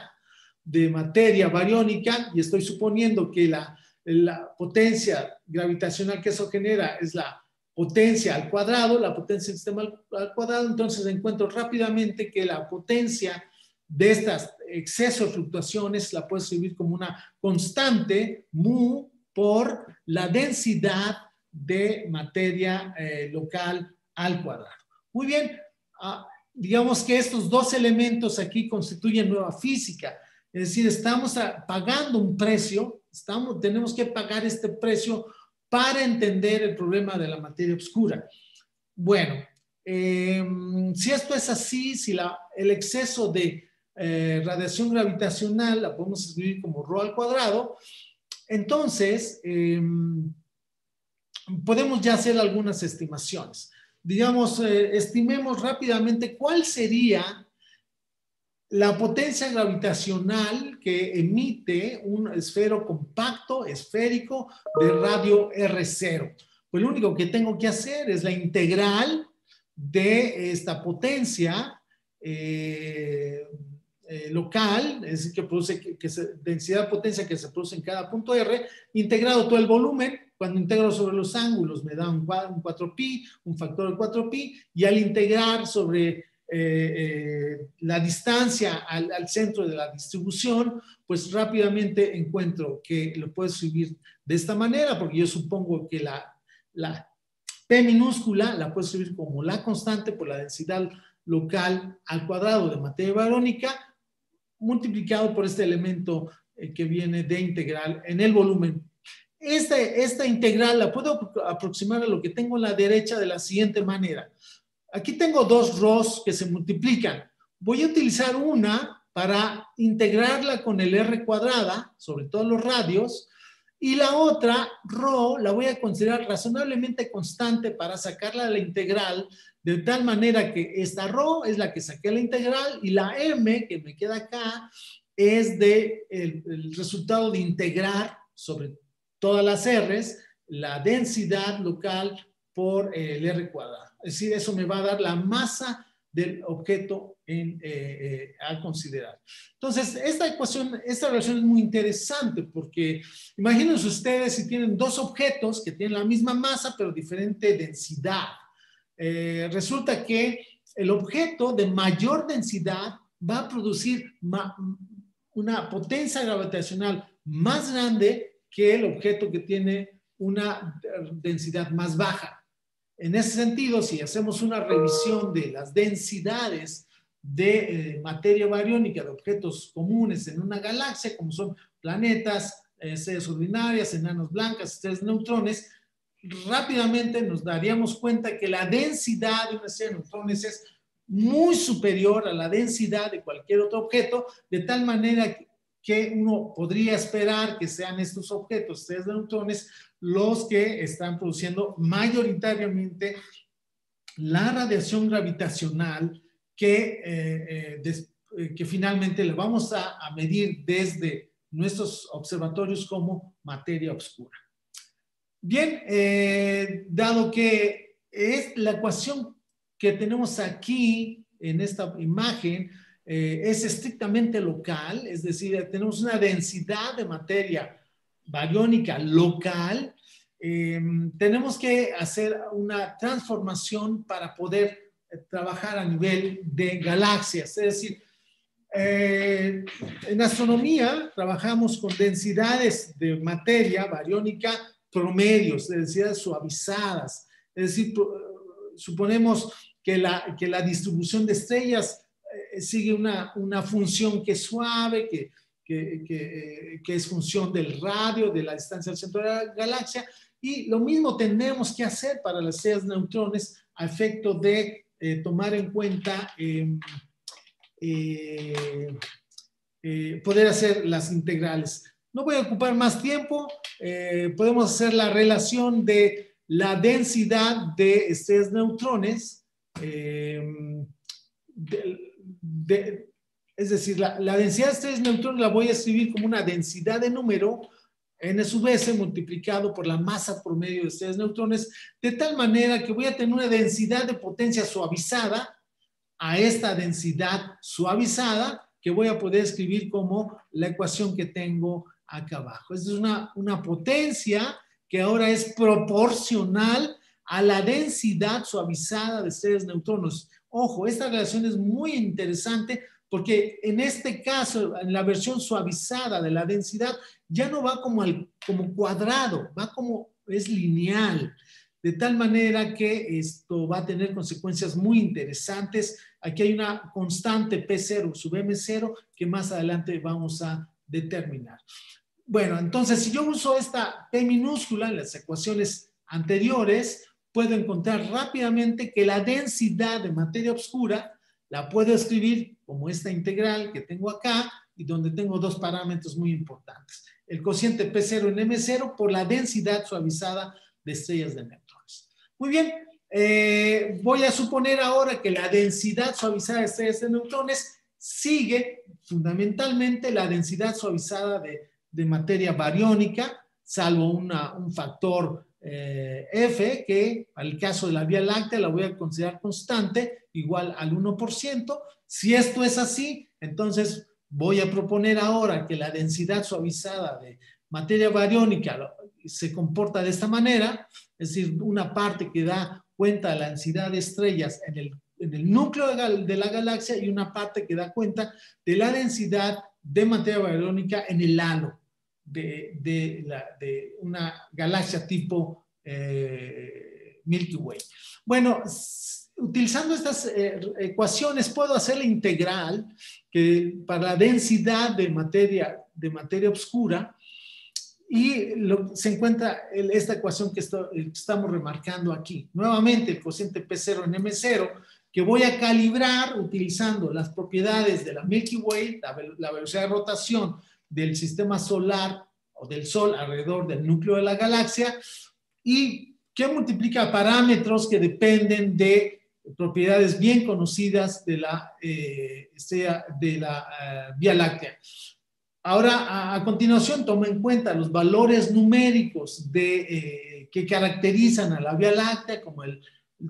de materia bariónica y estoy suponiendo que la, la potencia gravitacional que eso genera es la potencia al cuadrado, la potencia del sistema al, cuadrado, entonces encuentro rápidamente que la potencia de estas exceso de fluctuaciones la puedo escribir como una constante mu por la densidad de materia eh, local al cuadrado. Muy bien, ah, digamos que estos dos elementos aquí constituyen nueva física, es decir, estamos pagando un precio, estamos, tenemos que pagar este precio para entender el problema de la materia oscura. Bueno, em, si esto es así, si la, el exceso de eh, radiación gravitacional la podemos escribir como ρ al cuadrado, entonces em, podemos ya hacer algunas estimaciones digamos, eh, estimemos rápidamente cuál sería la potencia gravitacional que emite un esfero compacto, esférico, de radio R0. Pues lo único que tengo que hacer es la integral de esta potencia eh, eh, local, es decir, que produce que, densidad potencia que se produce en cada punto R, integrado todo el volumen, cuando integro sobre los ángulos me da un, 4pi, un factor de 4pi, y al integrar sobre eh, eh, la distancia al, centro de la distribución, pues rápidamente encuentro que lo puedo escribir de esta manera, porque yo supongo que la, la P minúscula la puedo escribir como la constante por la densidad local al cuadrado de materia barónica, multiplicado por este elemento eh, que viene de integral en el volumen esta, esta integral la puedo aproximar a lo que tengo a la derecha de la siguiente manera. Aquí tengo dos ROS que se multiplican. Voy a utilizar una para integrarla con el R cuadrada, sobre todo los radios, y la otra, ρ, la voy a considerar razonablemente constante para sacarla de la integral, de tal manera que esta ρ es la que saqué la integral y la m que me queda acá es de el, resultado de integrar sobre todas las R's, la densidad local por el R cuadrado. Es decir, eso me va a dar la masa del objeto eh, eh, a considerar. Entonces, esta ecuación, esta relación es muy interesante porque imagínense ustedes si tienen dos objetos que tienen la misma masa pero diferente densidad. Eh, resulta que el objeto de mayor densidad va a producir una potencia gravitacional más grande que el objeto que tiene una densidad más baja. En ese sentido, si hacemos una revisión de las densidades de eh, materia bariónica de objetos comunes en una galaxia, como son planetas, estrellas ordinarias, enanos blancas, estrellas neutrones, rápidamente nos daríamos cuenta que la densidad de una estrella de neutrones es muy superior a la densidad de cualquier otro objeto, de tal manera que uno podría esperar que sean estos objetos, de neutrones, los que están produciendo mayoritariamente la radiación gravitacional que, eh, eh, eh, que finalmente le vamos a medir desde nuestros observatorios como materia oscura. Bien, dado que es la ecuación que tenemos aquí en esta imagen es estrictamente local, es decir, tenemos una densidad de materia bariónica local, em, tenemos que hacer una transformación para poder eh, trabajar a nivel de galaxias. Es decir, eh, en astronomía trabajamos con densidades de materia bariónica promedios, densidades suavizadas. Es decir, suponemos que la, que la distribución de estrellas eh, sigue una, una función que es suave, que que, es función del radio, de la distancia al centro de la galaxia. Y lo mismo tenemos que hacer para las estrellas neutrones a efecto de eh, tomar en cuenta, em, eh, eh, poder hacer las integrales. No voy a ocupar más tiempo, podemos hacer la relación de la densidad de estrellas neutrones, em, de, es decir, la, densidad de estrellas neutrones la voy a escribir como una densidad de número n sub s multiplicado por la masa promedio de estrellas neutrones, de tal manera que voy a tener una densidad de potencia suavizada a esta densidad suavizada que voy a poder escribir como la ecuación que tengo acá abajo. Es una, una potencia que ahora es proporcional a la densidad suavizada de estrellas neutrones. Ojo, esta relación es muy interesante porque en este caso, en la versión suavizada de la densidad, ya no va como, al, como cuadrado, va como es lineal, de tal manera que esto va a tener consecuencias muy interesantes. Aquí hay una constante P0 sub M0 que más adelante vamos a determinar. Bueno, entonces si yo uso esta P minúscula en las ecuaciones anteriores, puedo encontrar rápidamente que la densidad de materia oscura la puedo escribir como esta integral que tengo acá y donde tengo dos parámetros muy importantes. El cociente P0 en M0 por la densidad suavizada de estrellas de neutrones. Muy bien, eh, voy a suponer ahora que la densidad suavizada de estrellas de neutrones sigue fundamentalmente la densidad suavizada de, de materia bariónica, salvo una, un factor eh, F, que al caso de la Vía Láctea la voy a considerar constante, igual al 1%. Si esto es así, entonces voy a proponer ahora que la densidad suavizada de materia bariónica se comporta de esta manera, es decir, una parte que da cuenta de la densidad de estrellas en el, en el núcleo de, la galaxia y una parte que da cuenta de la densidad de materia bariónica en el halo de, una galaxia tipo eh, Milky Way. Bueno, utilizando estas eh, ecuaciones puedo hacer la integral que para la densidad de materia, de materia oscura y se encuentra esta ecuación que estamos remarcando aquí. Nuevamente el cociente P0 en M0 que voy a calibrar utilizando las propiedades de la Milky Way, la velocidad de rotación del sistema solar o del Sol alrededor del núcleo de la galaxia y que multiplica parámetros que dependen de propiedades bien conocidas de la, eh, de la eh, Vía Láctea. Ahora, a, continuación, toma en cuenta los valores numéricos de, eh, que caracterizan a la Vía Láctea, como el,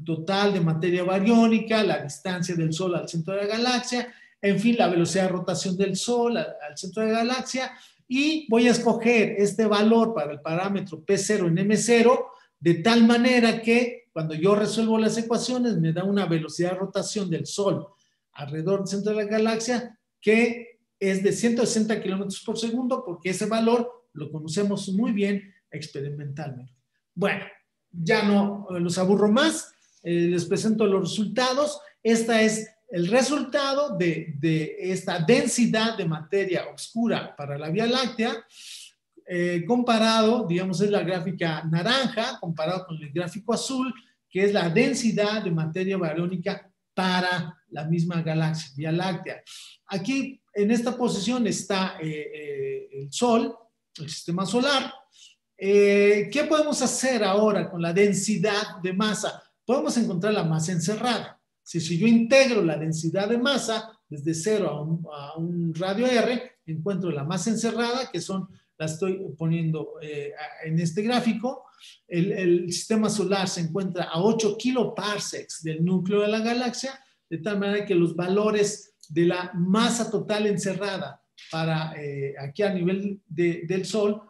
total de materia bariónica, la distancia del Sol al centro de la galaxia, en fin, la velocidad de rotación del Sol al, centro de la galaxia, y voy a escoger este valor para el parámetro P0 en M0 de tal manera que cuando yo resuelvo las ecuaciones me da una velocidad de rotación del Sol alrededor del centro de la galaxia que es de 160 kilómetros por segundo porque ese valor lo conocemos muy bien experimentalmente. Bueno, ya no los aburro más, les presento los resultados. Esta es el resultado de, esta densidad de materia oscura para la Vía Láctea, eh, comparado, digamos, es la gráfica naranja, comparado con el gráfico azul, que es la densidad de materia barónica para la misma galaxia, Vía Láctea. Aquí, en esta posición, está eh, eh, el Sol, el sistema solar. ¿Qué podemos hacer ahora con la densidad de masa? Podemos encontrar la masa encerrada. Si, yo integro la densidad de masa desde 0 a un, radio R, encuentro la masa encerrada, que son, la estoy poniendo eh, en este gráfico. El, sistema solar se encuentra a 8 kiloparsecs del núcleo de la galaxia, de tal manera que los valores de la masa total encerrada para eh, aquí a nivel del Sol,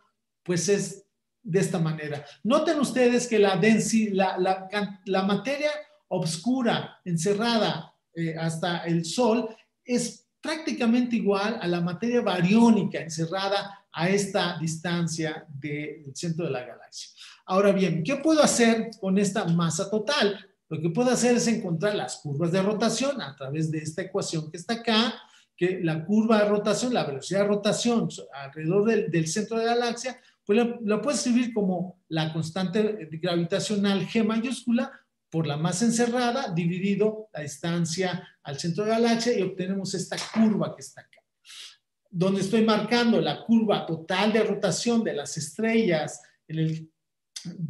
pues es de esta manera. Noten ustedes que la, densidad, la, la materia obscura, encerrada eh, hasta el Sol, es prácticamente igual a la materia bariónica encerrada a esta distancia del centro de la galaxia. Ahora bien, ¿qué puedo hacer con esta masa total? Lo que puedo hacer es encontrar las curvas de rotación a través de esta ecuación que está acá, que la curva de rotación, la velocidad de rotación alrededor del, centro de la galaxia, pues la, la puedo escribir como la constante gravitacional G mayúscula por la masa encerrada dividido la distancia al centro de la galaxia y obtenemos esta curva que está acá. Donde estoy marcando la curva total de rotación de las estrellas en el,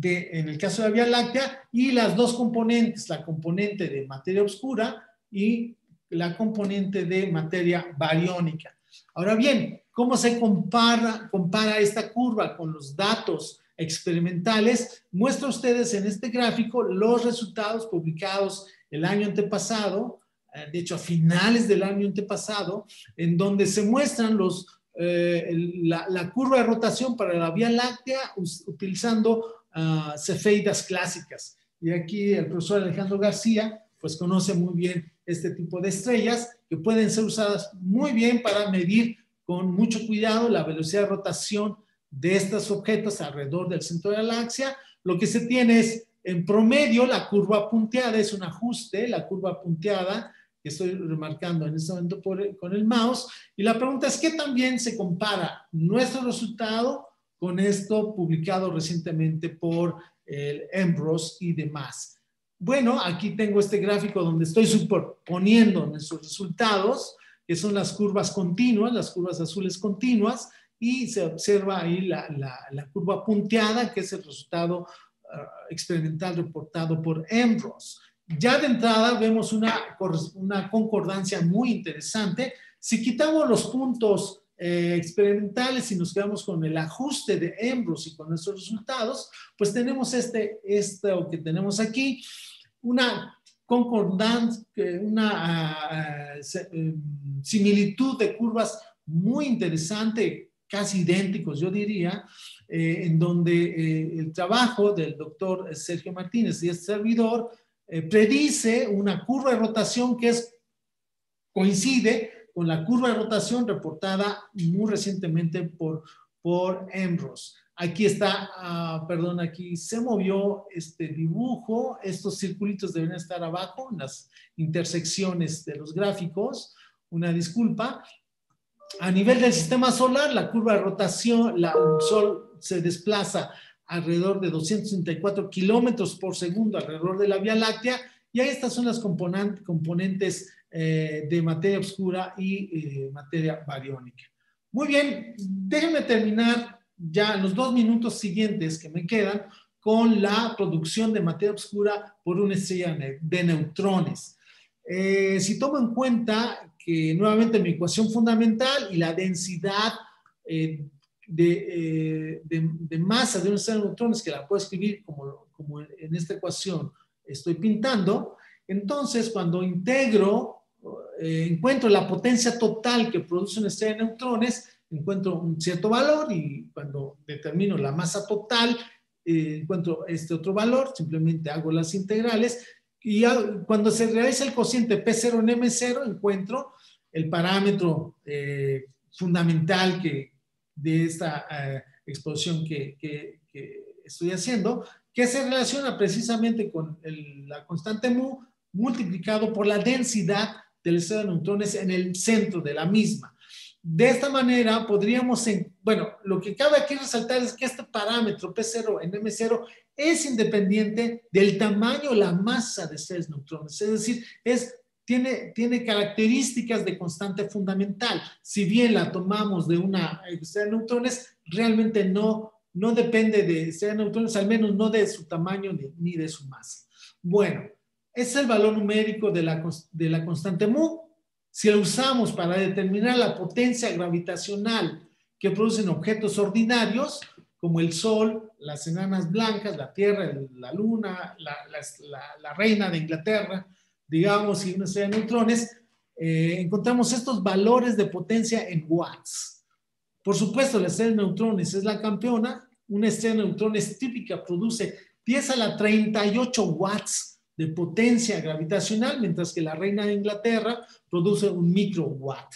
en el caso de la Vía Láctea y las dos componentes, la componente de materia oscura y la componente de materia bariónica. Ahora bien, ¿cómo se compara, compara esta curva con los datos experimentales, muestra ustedes en este gráfico los resultados publicados el año antepasado, eh, de hecho a finales del año antepasado, en donde se muestran los, eh, la, curva de rotación para la Vía Láctea utilizando uh, cefeidas clásicas. Y aquí el profesor Alejandro García pues conoce muy bien este tipo de estrellas que pueden ser usadas muy bien para medir con mucho cuidado la velocidad de rotación de estos objetos alrededor del centro de la galaxia, lo que se tiene es, en promedio, la curva punteada, es un ajuste, la curva punteada, que estoy remarcando en este momento con el mouse, y la pregunta es, ¿qué también se compara nuestro resultado con esto publicado recientemente por el Ambrose y demás? Bueno, aquí tengo este gráfico donde estoy superponiendo nuestros resultados, que son las curvas continuas, las curvas azules continuas, y se observa ahí la, la, curva punteada, que es el resultado ah, experimental reportado por Ambrose. Ya de entrada vemos una, una concordancia muy interesante. Si quitamos los puntos eh, experimentales y nos quedamos con el ajuste de Ambrose y con nuestros resultados, pues tenemos este, esto que tenemos aquí, una concordancia, una ah, em, similitud de curvas muy interesante casi idénticos, yo diría, eh, en donde eh, el trabajo del doctor Sergio Martínez y este servidor eh, predice una curva de rotación que es, coincide con la curva de rotación reportada muy recientemente por, por Ambrose. Aquí está, ah, perdón, aquí se movió este dibujo, estos circulitos deben estar abajo en las intersecciones de los gráficos, una disculpa, a nivel del sistema solar, la curva de rotación, la, el Sol se desplaza alrededor de 264 kilómetros por segundo alrededor de la Vía Láctea, y ahí estas son las componentes eh, de materia oscura y eh, materia bariónica. Muy bien, déjenme terminar ya los dos minutos siguientes que me quedan con la producción de materia oscura por una estrella de neutrones. Eh, si tomo en cuenta que nuevamente mi ecuación fundamental y la densidad eh, de, eh, de, masa de una estrella de neutrones, que la puedo escribir como, como en esta ecuación estoy pintando, entonces cuando integro, eh, encuentro la potencia total que produce una estrella de neutrones, encuentro un cierto valor y cuando determino la masa total, encuentro este otro valor, simplemente hago las integrales y cuando se realiza el cociente P0 en M0, encuentro el parámetro eh, fundamental que, de esta eh, exposición que, que, estoy haciendo, que se relaciona precisamente con la constante mu multiplicado por la densidad del estado de neutrones en el centro de la misma. De esta manera podríamos, bueno, lo que cabe aquí resaltar es que este parámetro P0 en M0 es independiente del tamaño, la masa de estos neutrones, es decir, es, tiene, tiene características de constante fundamental. Si bien la tomamos de una estrella de neutrones, realmente no, no depende de de neutrones, al menos no de su tamaño ni, ni de su masa. Bueno, es el valor numérico de la, de la constante mu. Si lo usamos para determinar la potencia gravitacional que producen objetos ordinarios, como el Sol, las enanas blancas, la Tierra, la Luna, la, reina de Inglaterra, digamos, y una estrella de neutrones, eh, encontramos estos valores de potencia en watts. Por supuesto, la estrella de neutrones es la campeona. Una estrella de neutrones típica produce 10 a la 38 watts de potencia gravitacional, mientras que la reina de Inglaterra produce un microwatt.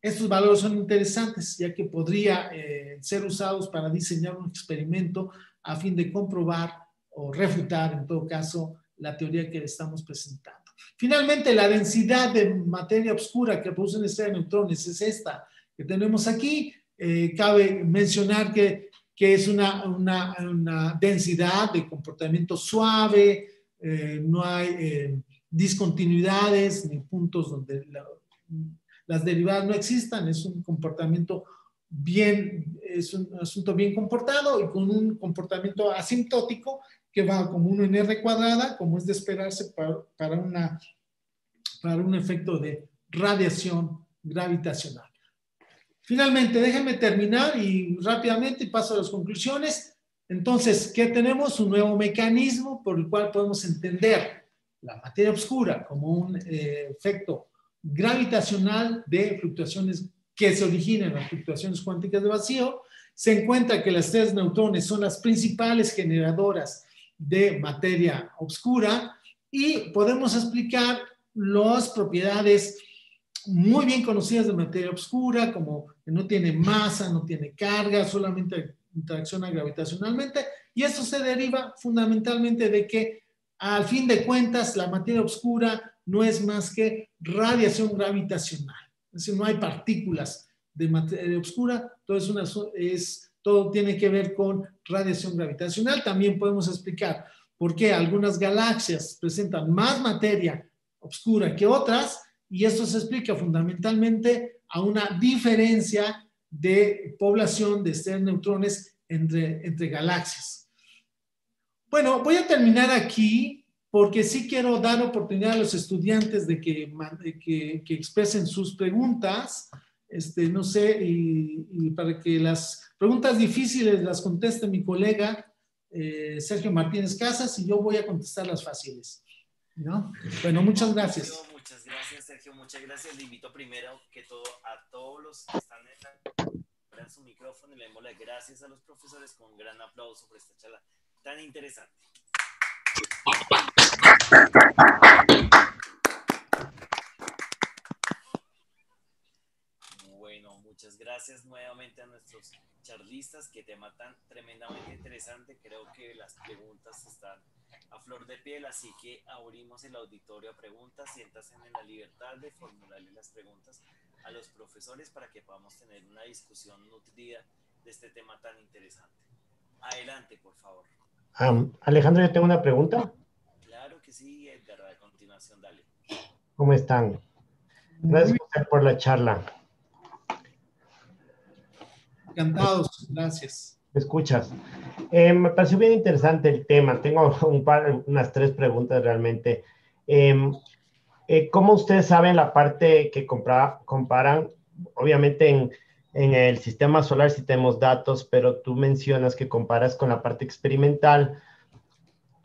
Estos valores son interesantes, ya que podría eh, ser usados para diseñar un experimento a fin de comprobar o refutar, en todo caso, la teoría que estamos presentando. Finalmente, la densidad de materia oscura que produce una estrella de neutrones es esta que tenemos aquí. Eh, cabe mencionar que, que es una, una densidad de comportamiento suave, eh, no hay eh, discontinuidades ni puntos donde las derivadas no existan, es un comportamiento bien, es un asunto bien comportado y con un comportamiento asintótico que va como uno en R cuadrada, como es de esperarse para, para, una, para un efecto de radiación gravitacional. Finalmente, déjenme terminar y rápidamente paso a las conclusiones. Entonces, ¿qué tenemos? Un nuevo mecanismo por el cual podemos entender la materia oscura como un eh, efecto gravitacional de fluctuaciones que se originan en las fluctuaciones cuánticas de vacío. Se encuentra que las tres neutrones son las principales generadoras de materia oscura y podemos explicar las propiedades muy bien conocidas de materia oscura, como que no tiene masa, no tiene carga, solamente interacciona gravitacionalmente y eso se deriva fundamentalmente de que al fin de cuentas la materia oscura no es más que radiación gravitacional. Es decir, no hay partículas de materia oscura, todo, es todo tiene que ver con radiación gravitacional. También podemos explicar por qué algunas galaxias presentan más materia oscura que otras y esto se explica fundamentalmente a una diferencia de población de estrellas neutrones entre, entre galaxias. Bueno, voy a terminar aquí porque sí quiero dar oportunidad a los estudiantes de que, que, que expresen sus preguntas. Este, no sé, y, para que las preguntas difíciles las conteste mi colega eh, Sergio Martínez Casas y yo voy a contestar las fáciles. ¿No? Bueno, muchas gracias. Muchas gracias, Sergio. Muchas gracias. Le invito primero que todo a todos los que están en, su micrófono y le demos las gracias a los profesores con un gran aplauso por esta charla tan interesante. Bueno, muchas gracias nuevamente a nuestros charlistas. Qué tema tan tremendamente interesante. Creo que las preguntas están a flor de piel, así que abrimos el auditorio a preguntas. Siéntanse en la libertad de formularle las preguntas a los profesores para que podamos tener una discusión nutrida de este tema tan interesante. Adelante, por favor. Alejandro, yo tengo una pregunta. Claro que sí, Edgar. A continuación, dale. ¿Cómo están? Gracias por la charla. Encantados, gracias. ¿Me escuchas? Eh, me pareció bien interesante el tema. Tengo <laughs> un par, unas tres preguntas realmente. Em, eh, ¿Cómo ustedes saben la parte que comparan? Obviamente en, en, el sistema solar sí tenemos datos, pero tú mencionas que comparas con la parte experimental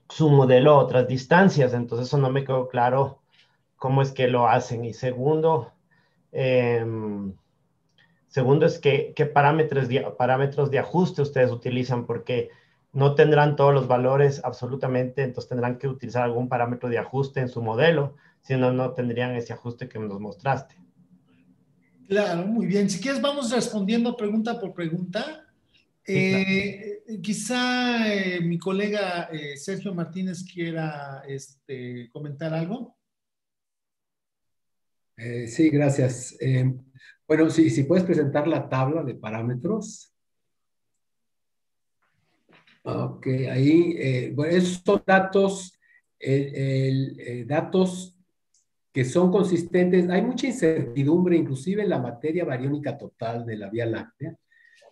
su modelo a otras distancias. Entonces eso no me quedó claro cómo es que lo hacen. Y segundo, eh, Segundo es que, qué parámetros de, parámetros de ajuste ustedes utilizan, porque no tendrán todos los valores absolutamente, entonces tendrán que utilizar algún parámetro de ajuste en su modelo, si no, no tendrían ese ajuste que nos mostraste. Claro, muy bien. Si quieres, vamos respondiendo pregunta por pregunta. Eh, quizá mi colega Sergio Martínez quiera este, comentar algo. sí, gracias. Bueno, si, si puedes presentar la tabla de parámetros. Ok, ahí, bueno, esos son datos, datos que son consistentes. Hay mucha incertidumbre, inclusive en la materia bariónica total de la Vía Láctea.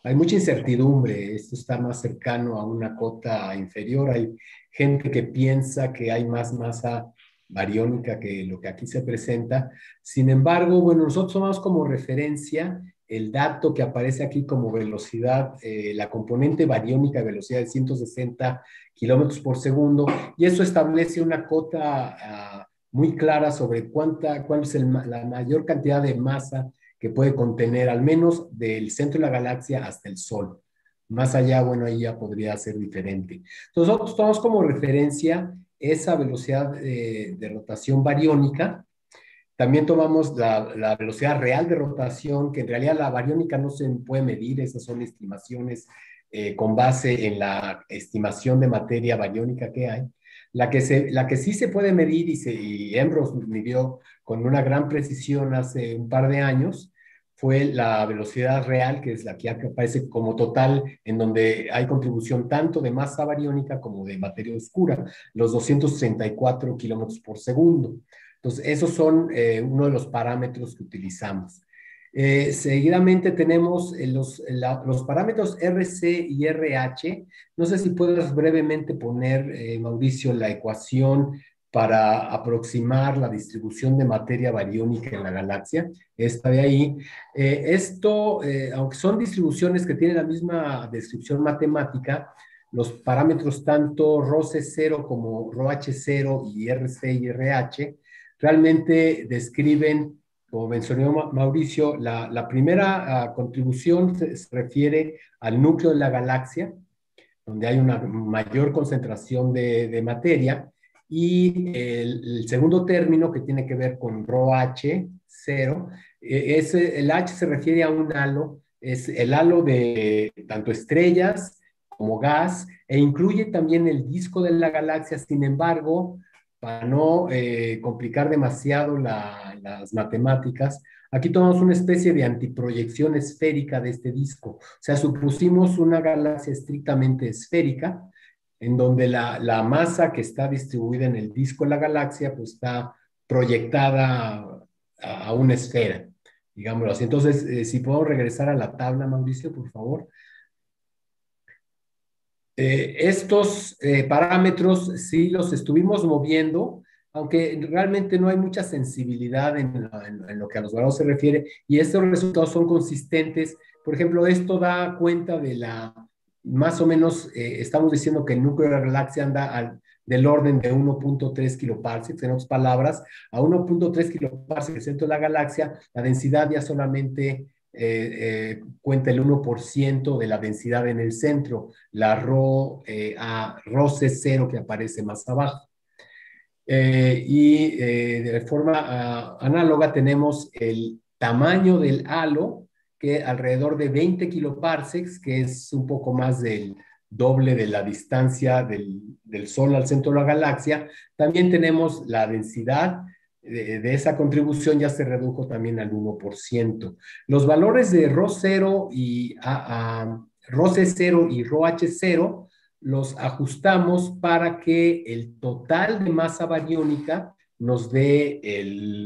Hay mucha incertidumbre. Esto está más cercano a una cota inferior. Hay gente que piensa que hay más masa bariónica que lo que aquí se presenta. Sin embargo, bueno, nosotros tomamos como referencia el dato que aparece aquí como velocidad, eh, la componente bariónica de velocidad de 160 kilómetros por segundo, y eso establece una cota ah, muy clara sobre cuánta, cuál es la mayor cantidad de masa que puede contener, al menos del centro de la galaxia hasta el Sol. Más allá, bueno, ahí ya podría ser diferente. Nosotros tomamos como referencia esa velocidad de, rotación bariónica. También tomamos la, velocidad real de rotación, que en realidad la bariónica no se puede medir, esas son estimaciones eh, con base en la estimación de materia bariónica que hay. La que, se, la que sí se puede medir y, se, y midió con una gran precisión hace un par de años fue la velocidad real, que es la que aparece como total, en donde hay contribución tanto de masa bariónica como de materia oscura, los 234 kilómetros por segundo. Entonces, esos son eh, uno de los parámetros que utilizamos. Eh, seguidamente tenemos eh, los, los, parámetros RC y RH. No sé si puedes brevemente poner, Mauricio, la ecuación para aproximar la distribución de materia bariónica en la galaxia. Esta de ahí. esto, aunque son distribuciones que tienen la misma descripción matemática, los parámetros tanto ρC0 como ρH0 y RC y RH realmente describen como mencionó Mauricio, la, primera ah, contribución se, refiere al núcleo de la galaxia, donde hay una mayor concentración de, materia, y el, segundo término que tiene que ver con ρh, 0, e, es, el H se refiere a un halo, es el halo de tanto estrellas como gas, e incluye también el disco de la galaxia, sin embargo, para no eh, complicar demasiado las matemáticas, aquí tomamos una especie de antiproyección esférica de este disco. O sea, supusimos una galaxia estrictamente esférica, en donde la, masa que está distribuida en el disco de la galaxia, pues está proyectada a, una esfera, digámoslo así. Entonces, eh, si puedo regresar a la tabla, Mauricio, por favor. Eh, estos eh, parámetros sí los estuvimos moviendo, aunque realmente no hay mucha sensibilidad en, lo que a los grados se refiere, y estos resultados son consistentes. Por ejemplo, esto da cuenta de la, más o menos, eh, estamos diciendo que el núcleo de la galaxia anda al, del orden de 1.3 kiloparsecs, en otras palabras, a 1.3 kiloparsecs del centro de la galaxia, la densidad ya solamente eh, eh, cuenta el 1% de la densidad en el centro, la Rho, a C0 que aparece más abajo. y de forma ah, análoga tenemos el tamaño del halo, que alrededor de 20 kiloparsecs, que es un poco más del doble de la distancia del, Sol al centro de la galaxia. También tenemos la densidad, de, esa contribución ya se redujo también al 1%. Los valores de RO0 y a, ROC0 y ROH0 los ajustamos para que el total de masa bariónica nos dé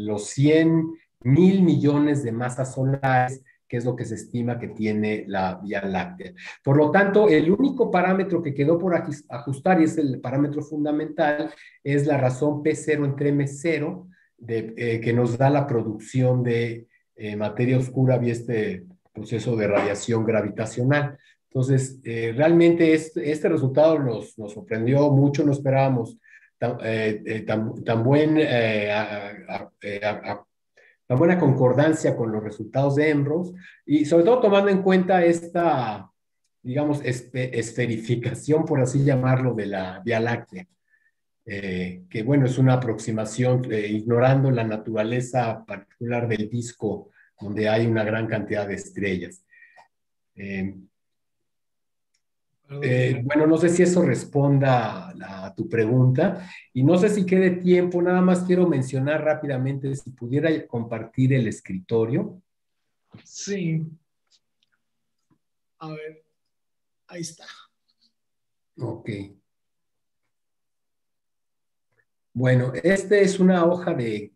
los 100 mil millones de masas solares, que es lo que se estima que tiene la Vía Láctea. Por lo tanto, el único parámetro que quedó por ajustar, y es el parámetro fundamental, es la razón P0 entre M0, eh, que nos da la producción de eh, materia oscura vía este proceso de radiación gravitacional. Entonces, eh, realmente este, este resultado nos, nos, sorprendió mucho, no esperábamos tan, tan, buen, tan buena concordancia con los resultados de EMROS y sobre todo tomando en cuenta esta, digamos, esferificación, por así llamarlo, de la Vía Láctea. Eh, que bueno, es una aproximación eh, ignorando la naturaleza particular del disco, donde hay una gran cantidad de estrellas. Eh, Eh, bueno, no sé si eso responda a, tu pregunta y no sé si quede tiempo, nada más quiero mencionar rápidamente si pudiera compartir el escritorio. Sí. A ver, ahí está. Ok. Bueno, este es una hoja de,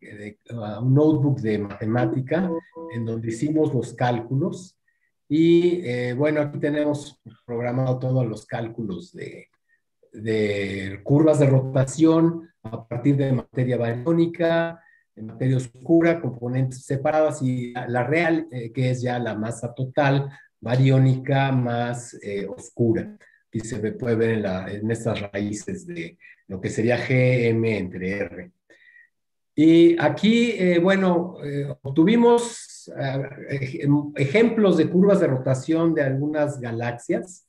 uh, un notebook de matemática en donde hicimos los cálculos y eh, bueno, aquí tenemos programado todos los cálculos de, curvas de rotación a partir de materia bariónica, materia oscura, componentes separadas y la real, eh, que es ya la masa total bariónica más eh, oscura. Aquí se puede ver en, estas raíces de lo que sería GM entre R. Y aquí, bueno, eh, eh, ejemplos de curvas de rotación de algunas galaxias.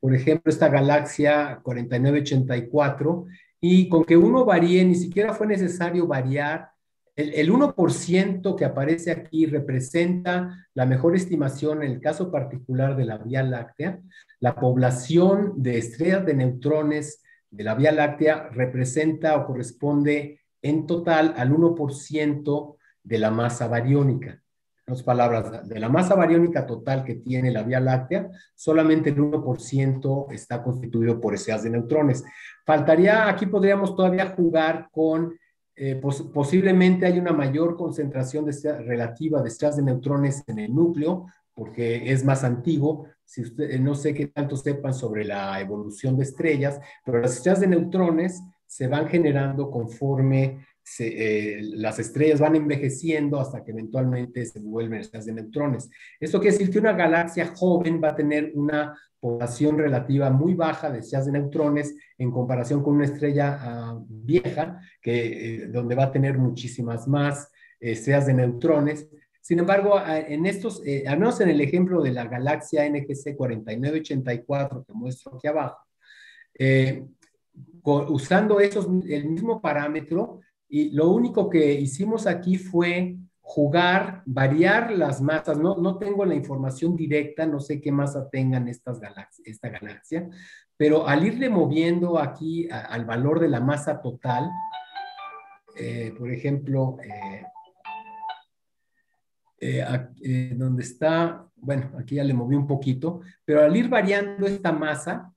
Por ejemplo, esta galaxia 4984, y con que uno varíe, ni siquiera fue necesario variar. El, el 1% que aparece aquí representa la mejor estimación en el caso particular de la Vía Láctea. La población de estrellas de neutrones de la Vía Láctea representa o corresponde en total al 1% de la masa bariónica. Otras palabras, de la masa bariónica total que tiene la Vía Láctea, solamente el 1% está constituido por estrellas de neutrones. Faltaría, aquí podríamos todavía jugar con, eh, posiblemente hay una mayor concentración de relativa de estrellas de neutrones en el núcleo, porque es más antiguo, si usted, no sé qué tanto sepan sobre la evolución de estrellas, pero las estrellas de neutrones se van generando conforme eh, las estrellas van envejeciendo hasta que eventualmente se vuelven estrellas de neutrones. Esto quiere decir que una galaxia joven va a tener una población relativa muy baja de estrellas de neutrones en comparación con una estrella ah, vieja, que, eh, donde va a tener muchísimas más estrellas de neutrones. Sin embargo, en estos, eh, al menos en el ejemplo de la galaxia NGC 4984 que muestro aquí abajo, eh, usando el mismo parámetro, y lo único que hicimos aquí fue jugar, variar las masas. No, no tengo la información directa, no sé qué masa tengan estas galaxias, esta galaxia, pero al irle moviendo aquí al valor de la masa total, eh, por ejemplo, eh, eh, eh, donde está, bueno, aquí ya le moví un poquito, pero al ir variando esta masa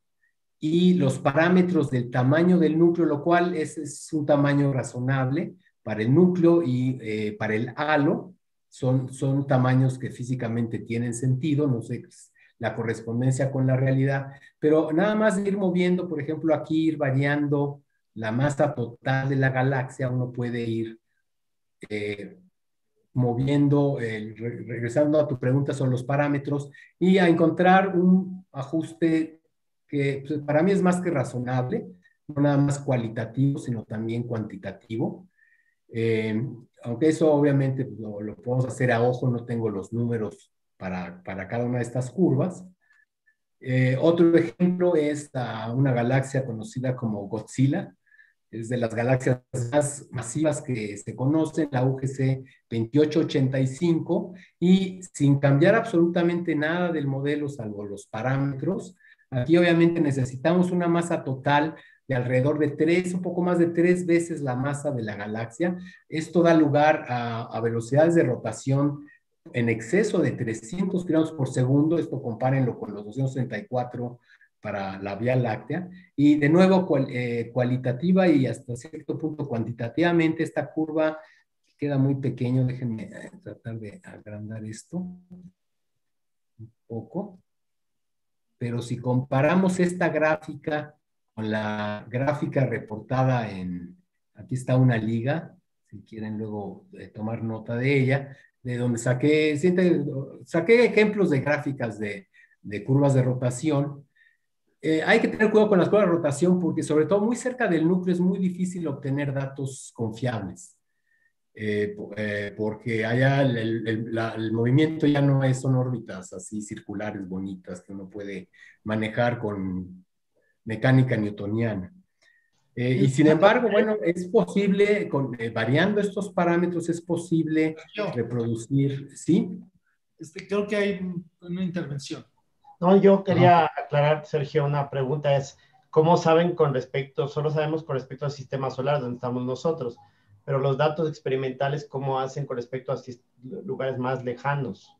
y los parámetros del tamaño del núcleo, lo cual es, un tamaño razonable para el núcleo y eh, para el halo, son, son tamaños que físicamente tienen sentido, no sé la correspondencia con la realidad, pero nada más ir moviendo, por ejemplo, aquí ir variando la masa total de la galaxia, uno puede ir moviendo, regresando a tu pregunta sobre los parámetros y a encontrar un ajuste que pues, para mí es más que razonable, no nada más cualitativo, sino también cuantitativo. Eh, aunque eso obviamente pues, lo, podemos hacer a ojo, no tengo los números para, para cada una de estas curvas. Eh, otro ejemplo es una galaxia conocida como Godzilla, es de las galaxias más masivas que se conocen, la UGC 2885, y sin cambiar absolutamente nada del modelo, salvo los parámetros, aquí obviamente necesitamos una masa total de alrededor de tres, un poco más de tres veces la masa de la galaxia. Esto da lugar a, velocidades de rotación en exceso de 300 kilómetros por segundo, esto compárenlo con los 234 para la Vía Láctea. Y de nuevo, eh, cualitativa y hasta cierto punto cuantitativamente, esta curva queda muy pequeño. Déjenme eh, tratar de agrandar esto un poco. Pero si comparamos esta gráfica con la gráfica reportada en, aquí está una liga, si quieren luego eh, tomar nota de ella, de donde saqué, saqué ejemplos de gráficas de, de curvas de rotación eh, hay que tener cuidado con las pruebas de rotación porque sobre todo muy cerca del núcleo es muy difícil obtener datos confiables. Eh, eh, porque allá el, movimiento ya no es, son órbitas así circulares bonitas que uno puede manejar con mecánica newtoniana. y sin embargo, bueno, es posible, con, variando estos parámetros, es posible reproducir, ¿sí? Este, creo que hay una intervención. No, yo quería aclarar, Sergio, una pregunta es, ¿cómo saben con respecto, solo sabemos con respecto al sistema solar donde estamos nosotros, pero los datos experimentales, ¿cómo hacen con respecto a lugares más lejanos?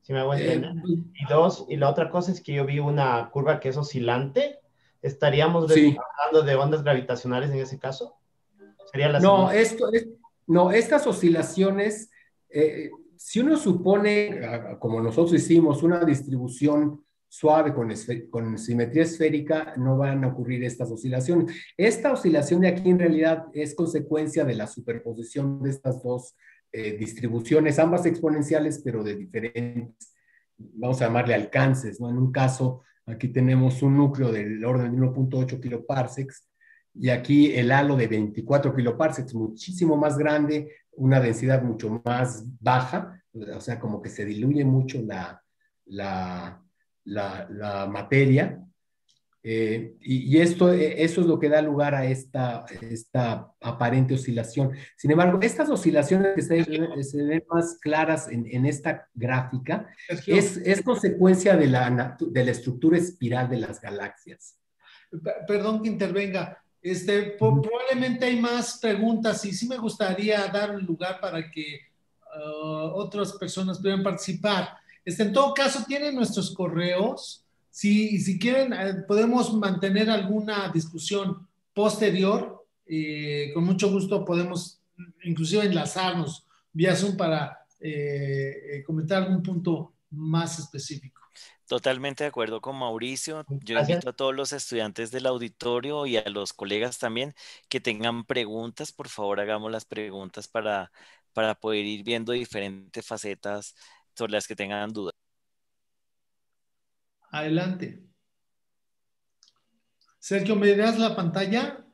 Si me hago eh, entender. y dos, y la otra cosa es que yo vi una curva que es oscilante. ¿Estaríamos hablando de ondas gravitacionales en ese caso? ¿Sería la no, esto es, no, estas oscilaciones, eh, si uno supone, como nosotros hicimos, una distribución suave con, simetría esférica, no van a ocurrir estas oscilaciones. Esta oscilación de aquí en realidad es consecuencia de la superposición de estas dos eh, distribuciones, ambas exponenciales, pero de diferentes, vamos a llamarle alcances, ¿no? En un caso, aquí tenemos un núcleo del orden de 1.8 kiloparsecs y aquí el halo de 24 kiloparsecs, muchísimo más grande, una densidad mucho más baja, o sea, como que se diluye mucho la, la, la, materia. Eh, y, esto, eh, eso es lo que da lugar a esta, esta aparente oscilación. Sin embargo, estas oscilaciones que se, ven más claras en, en esta gráfica es, es, consecuencia de la, de la estructura espiral de las galaxias. Perdón que intervenga. Este, probablemente hay más preguntas y sí me gustaría dar lugar para que uh, otras personas puedan participar. Este, en todo caso, tienen nuestros correos. Si, si quieren, eh, podemos mantener alguna discusión posterior. Eh, con mucho gusto podemos inclusive enlazarnos vía Zoom para eh, comentar algún punto más específico. Totalmente de acuerdo con Mauricio. Yo invito a todos los estudiantes del auditorio y a los colegas también que tengan preguntas. Por favor, hagamos las preguntas para, para poder ir viendo diferentes facetas sobre las que tengan dudas. Adelante. Sergio, ¿me das la pantalla?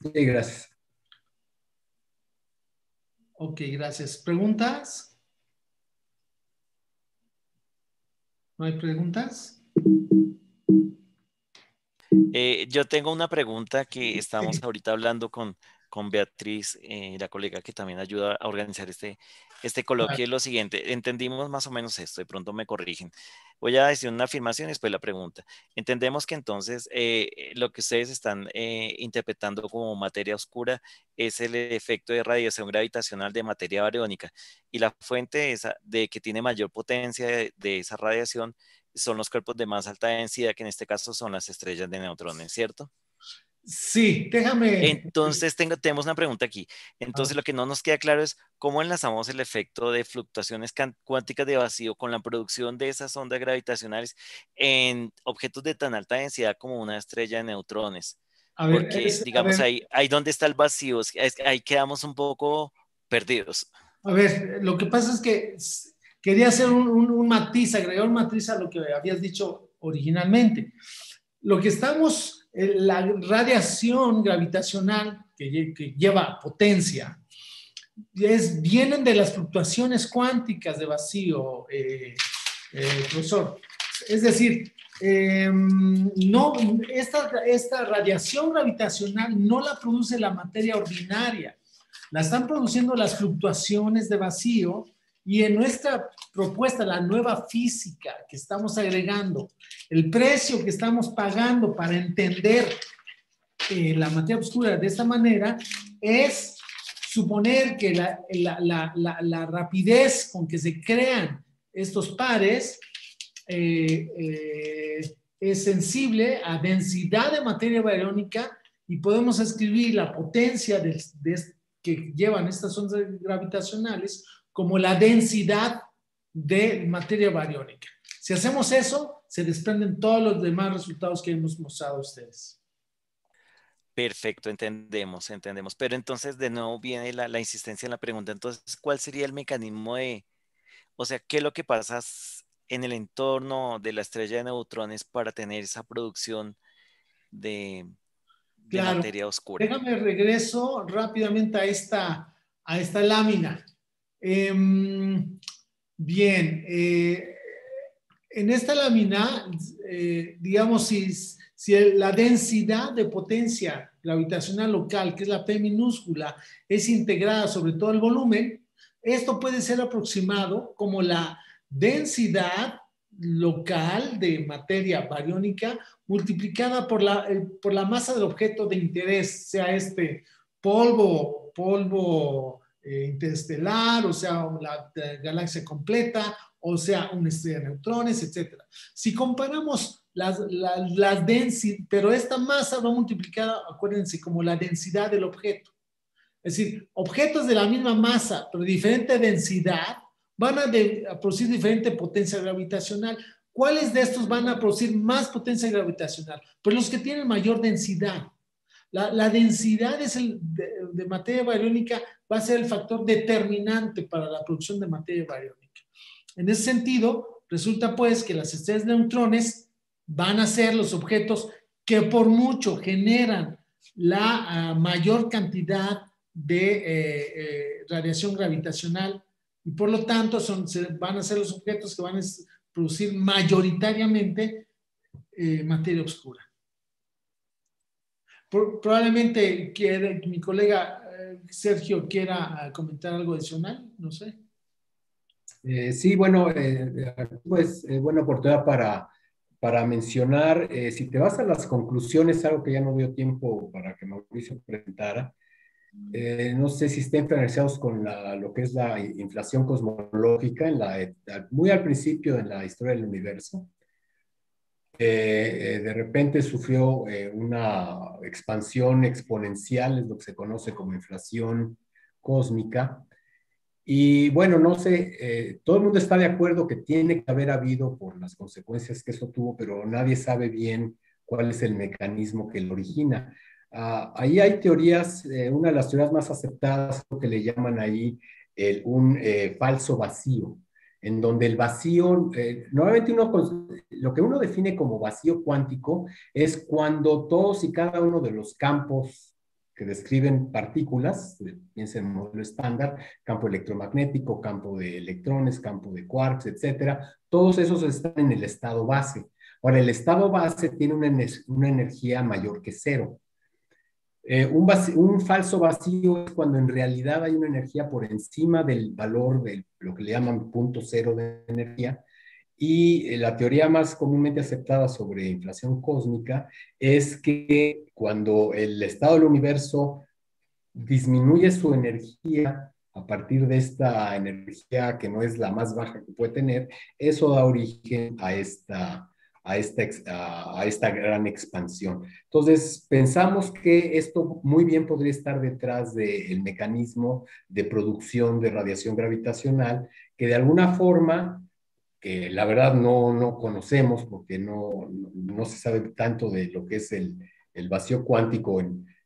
Sí, gracias. Ok, gracias. ¿Preguntas? ¿No hay preguntas? Eh, yo tengo una pregunta que estamos ahorita hablando con, con Beatriz, eh, la colega que también ayuda a organizar este, este coloquio es lo siguiente. Entendimos más o menos esto, de pronto me corrigen. Voy a decir una afirmación y después la pregunta. Entendemos que entonces eh, lo que ustedes están eh, interpretando como materia oscura es el efecto de radiación gravitacional de materia bariónica y la fuente esa, de que tiene mayor potencia de, de esa radiación son los cuerpos de más alta densidad, que en este caso son las estrellas de neutrones, ¿cierto? Sí, déjame. Entonces tengo, tenemos una pregunta aquí. Entonces lo que no nos queda claro es cómo enlazamos el efecto de fluctuaciones cuánticas de vacío con la producción de esas ondas gravitacionales en objetos de tan alta densidad como una estrella de neutrones. Porque, digamos, ahí, ahí donde está el vacío, ahí quedamos un poco perdidos. A ver, lo que pasa es que quería hacer un, un matiz, agregar un matiz a lo que habías dicho originalmente. Lo que estamos la radiación gravitacional que, lleva potencia es, vienen de las fluctuaciones cuánticas de vacío, eh, eh, profesor. Es decir, em, no, esta, esta radiación gravitacional no la produce la materia ordinaria, la están produciendo las fluctuaciones de vacío y en nuestra propuesta, la nueva física que estamos agregando, el precio que estamos pagando para entender eh, la materia oscura de esta manera es suponer que la, la, la, la rapidez con que se crean estos pares eh, eh, es sensible a densidad de materia bariónica y podemos escribir la potencia de, que llevan estas ondas gravitacionales como la densidad de materia bariónica. Si hacemos eso, se desprenden todos los demás resultados que hemos mostrado a ustedes. Perfecto, entendemos, entendemos. Pero entonces de nuevo viene la, insistencia en la pregunta. Entonces, ¿cuál sería el mecanismo de, o sea, qué es lo que pasa en el entorno de la estrella de neutrones para tener esa producción de, materia oscura? Déjame regreso rápidamente a esta, a esta lámina. Em, bien, eh, en esta lámina, eh, digamos, si, si la densidad de potencia gravitacional local, que es la P minúscula, es integrada sobre todo el volumen, esto puede ser aproximado como la densidad local de materia bariónica multiplicada por la, por la masa del objeto de interés, sea este polvo, polvo eh, interestelar, o sea, la, galaxia completa, o sea, una estrella de neutrones, etc. Si comparamos las, las, las pero esta masa va multiplicada, acuérdense, como la densidad del objeto. Es decir, objetos de la misma masa, pero de diferente densidad, van a, producir diferente potencia gravitacional. ¿Cuáles de estos van a producir más potencia gravitacional? Pues los que tienen mayor densidad. La, densidad es el, de, materia bariónica va a ser el factor determinante para la producción de materia bariónica. En ese sentido, resulta pues que las estrellas de neutrones van a ser los objetos que por mucho generan la ah, mayor cantidad de eh, eh, radiación gravitacional y por lo tanto son, van a ser los objetos que van a producir mayoritariamente eh, materia oscura. probablemente mi colega Sergio quiera comentar algo adicional, no sé. sí, bueno, pues buena oportunidad para, para mencionar, si te vas a las conclusiones, algo que ya no dio tiempo para que Mauricio presentara, eh, no sé si estén familiarizados con lo que es la inflación cosmológica, en la, muy al principio en la historia del universo. Eh, de repente sufrió eh, una expansión exponencial, es lo que se conoce como inflación cósmica. Y bueno, no sé, todo el mundo está de acuerdo que tiene que haber habido por las consecuencias que eso tuvo, pero nadie sabe bien cuál es el mecanismo que lo origina. Ah, ahí hay teorías, eh, una de las teorías más aceptadas, lo que le llaman ahí un eh, falso vacío, en donde el vacío, eh, uno, lo que uno define como vacío cuántico es cuando todos y cada uno de los campos que describen partículas, piensen en modelo estándar, campo electromagnético, campo de electrones, campo de quarks, etcétera, todos esos están en el estado base. Ahora, el estado base tiene una, energía mayor que cero. Eh, un, falso vacío es cuando en realidad hay una energía por encima del valor de lo que le llaman punto cero de energía. Y eh, la teoría más comúnmente aceptada sobre inflación cósmica es que cuando el estado del universo disminuye su energía a partir de esta energía que no es la más baja que puede tener, eso da origen a esta a esta, a, esta gran expansión. Entonces, pensamos que esto muy bien podría estar detrás del mecanismo de producción de radiación gravitacional, que de alguna forma, que la verdad no, no conocemos porque no, no, se sabe tanto de lo que es el, el vacío cuántico,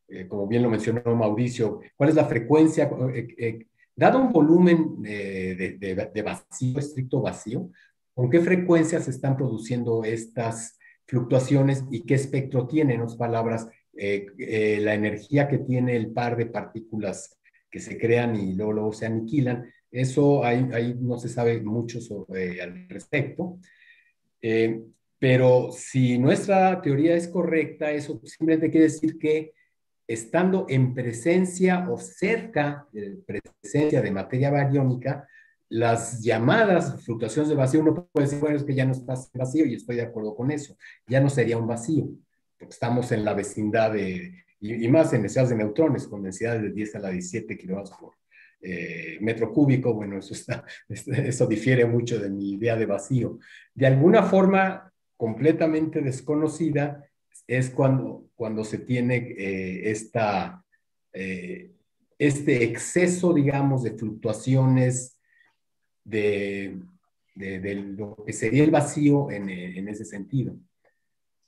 eh, como bien lo mencionó Mauricio, cuál es la frecuencia, eh, eh, dado un volumen de, de, de vacío, estricto vacío, con qué frecuencia se están produciendo estas fluctuaciones y qué espectro tiene, en otras palabras, eh, eh, la energía que tiene el par de partículas que se crean y luego, se aniquilan. Eso ahí, no se sabe mucho sobre, al respecto. Eh, pero si nuestra teoría es correcta, eso simplemente quiere decir que estando en presencia o cerca de presencia de materia bariónica, las llamadas fluctuaciones de vacío, uno puede decir, bueno, es que ya no estás en vacío y estoy de acuerdo con eso. Ya no sería un vacío, porque estamos en la vecindad de, y, más en densidades de neutrones, con densidades de 10 a la 17 kilowatts por eh, metro cúbico. Bueno, eso, está, <laughs> eso difiere mucho de mi idea de vacío. De alguna forma completamente desconocida es cuando, cuando se tiene eh, esta, eh, este exceso, digamos, de fluctuaciones de, de, lo que sería el vacío en, en ese sentido.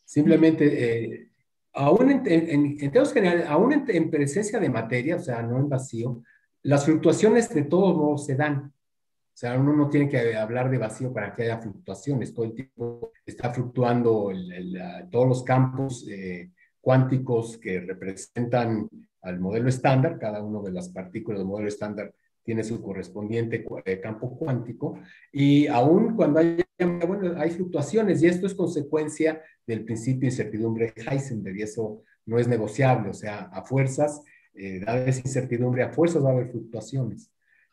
Simplemente, eh, aún en, en, términos generales, aún en, presencia de materia, o sea, no en vacío, las fluctuaciones de todos modos se dan. O sea, uno no tiene que hablar de vacío para que haya fluctuaciones. Todo el tiempo está fluctuando todos los campos eh, cuánticos que representan al modelo estándar, cada uno de las partículas del modelo estándar tiene su correspondiente eh, campo cuántico, y aún cuando hay, fluctuaciones, y esto es consecuencia del principio de incertidumbre de Heisenberg, y eso no es negociable, o sea, a fuerzas, eh, dada esa incertidumbre, a fuerzas va a haber fluctuaciones.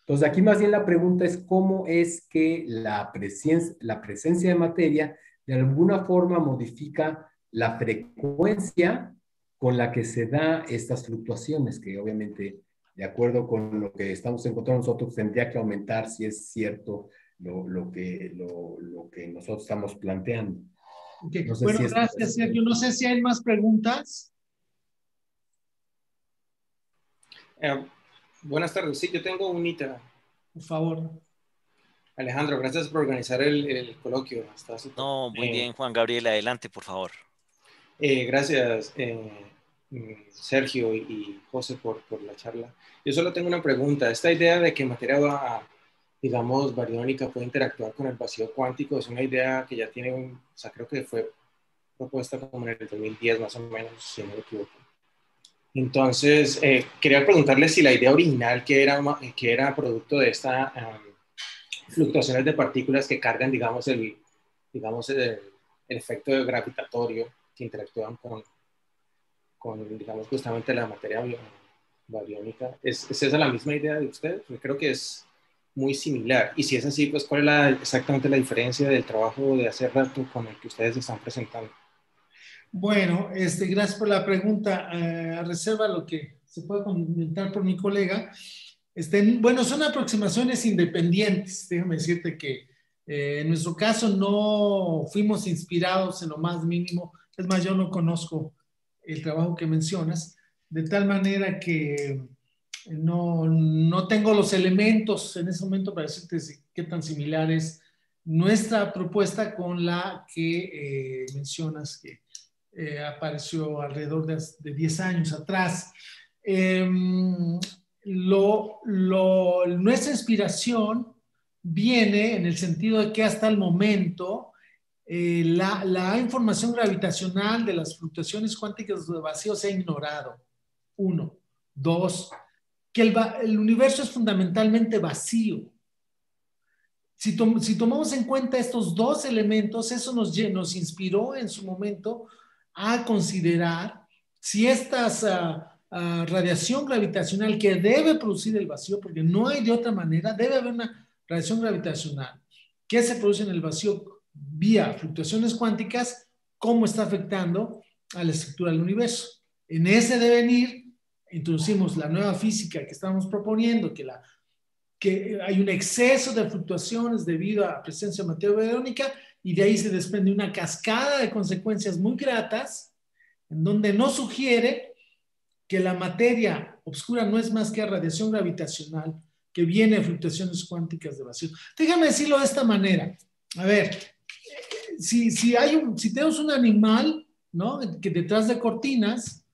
Entonces, aquí más bien la pregunta es cómo es que la presencia, la presencia de materia de alguna forma modifica la frecuencia con la que se da estas fluctuaciones, que obviamente, de acuerdo con lo que estamos encontrando nosotros, tendría que aumentar si es cierto lo, que, lo, que nosotros estamos planteando. bueno, gracias, Sergio. No sé si hay más preguntas. Eh, buenas tardes. Sí, yo tengo un ITA. Por favor. Alejandro, gracias por organizar el, coloquio. no, muy bien, Juan Gabriel. Adelante, por favor. Eh, gracias, eh, Sergio y José, por, por, la charla. Yo solo tengo una pregunta. Esta idea de que materia digamos, bariónica puede interactuar con el vacío cuántico es una idea que ya tiene un, o sea, creo que fue propuesta como en el 2010 más o menos, si no me equivoco. Entonces, eh, quería preguntarle si la idea original, que era, que era producto de esta fluctuaciones de partículas que cargan, digamos, el, digamos, el, efecto gravitatorio que interactúan con, con, digamos, justamente la materia bariónica. ¿Es, ¿Es, esa la misma idea de usted? Yo creo que es muy similar. Y si es así, pues, ¿cuál es la, exactamente la diferencia del trabajo de hace rato con el que ustedes están presentando? Bueno, este, gracias por la pregunta. Eh, reserva lo que se puede comentar por mi colega. Este, bueno, son aproximaciones independientes. Déjame decirte que eh, en nuestro caso no fuimos inspirados en lo más mínimo. Es más, yo no conozco el trabajo que mencionas, de tal manera que no, no tengo los elementos en ese momento para decirte qué tan similar es nuestra propuesta con la que eh, mencionas que eh, apareció alrededor de, de, 10 años atrás. Em, lo, nuestra inspiración viene en el sentido de que hasta el momento eh, la, la, información gravitacional de las fluctuaciones cuánticas de vacío se ha ignorado. Uno. Dos, que el, el universo es fundamentalmente vacío. Si, si, tomamos en cuenta estos dos elementos, eso nos, nos inspiró en su momento a considerar si estas uh, radiación gravitacional que debe producir el vacío, porque no hay de otra manera, debe haber una radiación gravitacional que se produce en el vacío vía fluctuaciones cuánticas, cómo está afectando a la estructura del universo. En ese devenir, introducimos la nueva física que estamos proponiendo, que, la, que hay un exceso de fluctuaciones debido a la presencia de materia verónica, y de ahí se desprende una cascada de consecuencias muy gratas, en donde nos sugiere que la materia oscura no es más que radiación gravitacional que viene de fluctuaciones cuánticas de vacío. Déjame decirlo de esta manera. A ver, si, si, hay un, si tenemos un animal, ¿no? Que detrás de cortinas,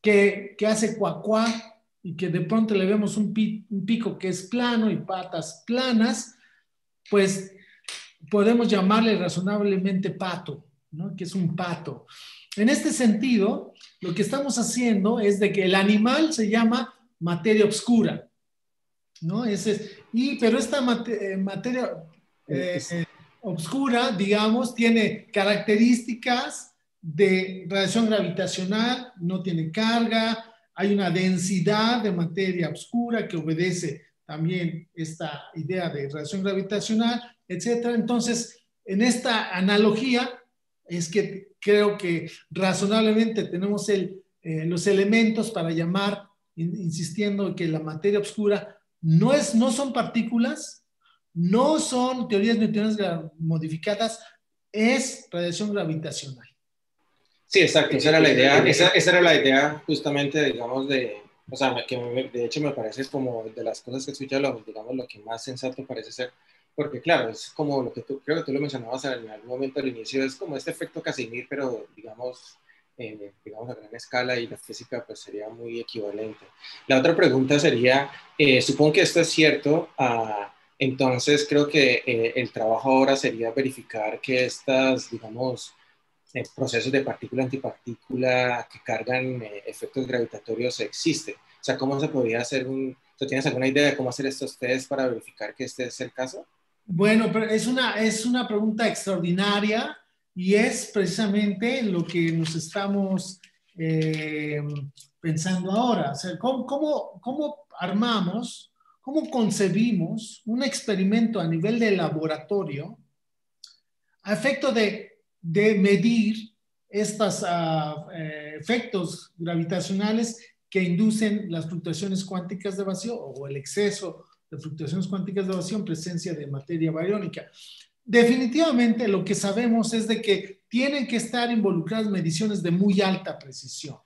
que, que hace cuacuá y que de pronto le vemos un, un pico que es plano y patas planas, pues podemos llamarle razonablemente pato, ¿no? Que es un pato. En este sentido, lo que estamos haciendo es de que el animal se llama materia oscura, ¿no? Ese y, pero esta eh, materia eh, oscura, digamos, tiene características de radiación gravitacional, no tiene carga, hay una densidad de materia oscura que obedece también esta idea de radiación gravitacional, etcétera. Entonces, en esta analogía, es que creo que razonablemente tenemos eh, los elementos para llamar, insistiendo que la materia oscura no, es, no son partículas, no son teorías neutrales modificadas, es radiación gravitacional. Sí, exacto, esa era la idea, esa, esa era la idea justamente, digamos, de, o sea, que de hecho me parece como de las cosas que escuchado, digamos, lo que más sensato parece ser porque claro, es como lo que tú, creo que tú lo mencionabas en algún momento al inicio, es como este efecto Casimir, pero digamos, digamos a gran escala y la física pues sería muy equivalente. La otra pregunta sería, eh, supongo que esto es cierto, ah, entonces creo que eh, el trabajo ahora sería verificar que estas, digamos, eh, procesos de partícula-antipartícula que cargan efectos gravitatorios existen. O sea, ¿cómo se podría hacer un... ¿Tú tienes alguna idea de cómo hacer estos test para verificar que este es el caso? Bueno, es una, es una pregunta extraordinaria y es precisamente lo que nos estamos eh, pensando ahora. O sea, ¿cómo, cómo, cómo armamos, cómo concebimos un experimento a nivel de laboratorio a efecto de, medir estos ah, eh, efectos gravitacionales que inducen las fluctuaciones cuánticas de vacío o el exceso de fluctuaciones cuánticas de vacío en presencia de materia bariónica. Definitivamente lo que sabemos es de que tienen que estar involucradas mediciones de muy alta precisión.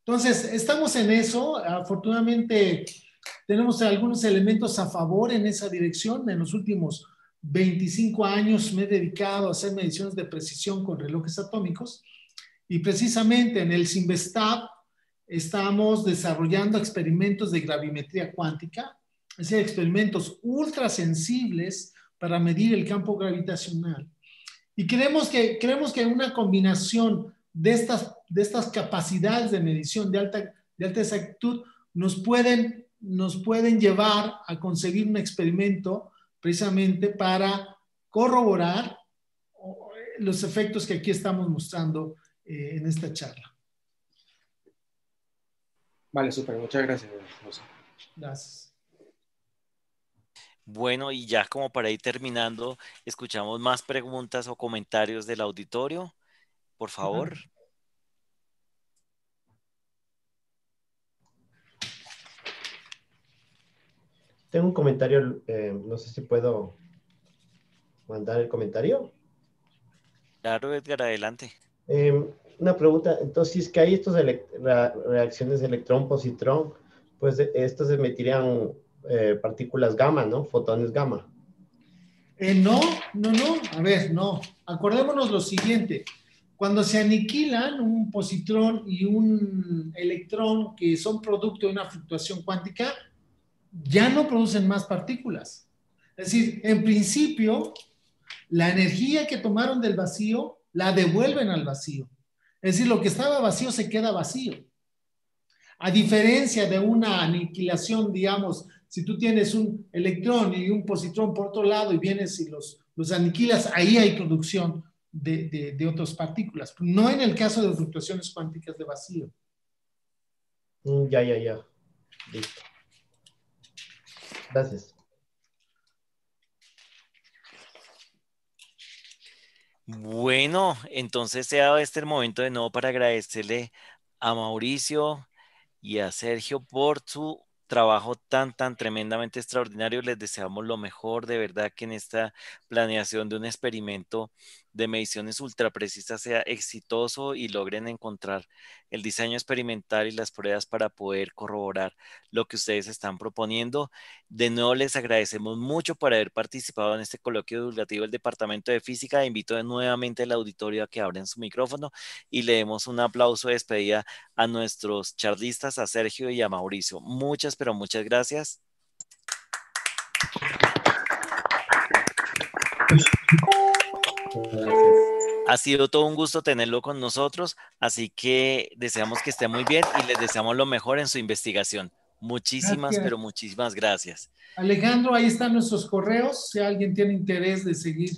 Entonces, estamos en eso. Afortunadamente, tenemos algunos elementos a favor en esa dirección. En los últimos 25 años me he dedicado a hacer mediciones de precisión con relojes atómicos y precisamente en el Simvestab estamos desarrollando experimentos de gravimetría cuántica, es decir, experimentos ultrasensibles para medir el campo gravitacional. Y creemos que, creemos que una combinación de estas, de estas capacidades de medición de alta, de alta exactitud nos pueden, nos pueden llevar a conseguir un experimento precisamente para corroborar los efectos que aquí estamos mostrando eh, en esta charla. Vale, súper, muchas gracias, José. Gracias. Bueno, y ya como para ir terminando, escuchamos más preguntas o comentarios del auditorio. Por favor. Tengo un comentario, eh, no sé si puedo mandar el comentario. Claro, Edgar, adelante. Eh, una pregunta, entonces, que hay estas reacciones de electrón-positrón, pues estos emitirían eh, partículas gamma, ¿no? Fotones gamma. Eh, no, no, no, a ver, no. Acordémonos lo siguiente. Cuando se aniquilan un positrón y un electrón que son producto de una fluctuación cuántica, ya no producen más partículas. Es decir, en principio, la energía que tomaron del vacío la devuelven al vacío. Es decir, lo que estaba vacío se queda vacío. A diferencia de una aniquilación, digamos, si tú tienes un electrón y un positrón por otro lado y vienes y los, los aniquilas, ahí hay producción de, de, otras partículas. No en el caso de fluctuaciones cuánticas de vacío. Mm, ya, ya, ya. Listo. Gracias. Bueno, entonces sea este el momento de nuevo para agradecerle a Mauricio y a Sergio por su trabajo tan, tan tremendamente extraordinario. Les deseamos lo mejor, de verdad, que en esta planeación de un experimento de mediciones ultra precisas sea exitoso y logren encontrar el diseño experimental y las pruebas para poder corroborar lo que ustedes están proponiendo. De nuevo, les agradecemos mucho por haber participado en este coloquio divulgativo del Departamento de Física. Invito nuevamente al auditorio a que abran su micrófono y le demos un aplauso de despedida a nuestros charlistas, a Sergio y a Mauricio. Muchas, pero muchas gracias. <laughs> Ha sido todo un gusto tenerlo con nosotros, así que deseamos que esté muy bien y les deseamos lo mejor en su investigación. Muchísimas, pero muchísimas gracias. Alejandro, ahí están nuestros correos. Si alguien tiene interés de seguir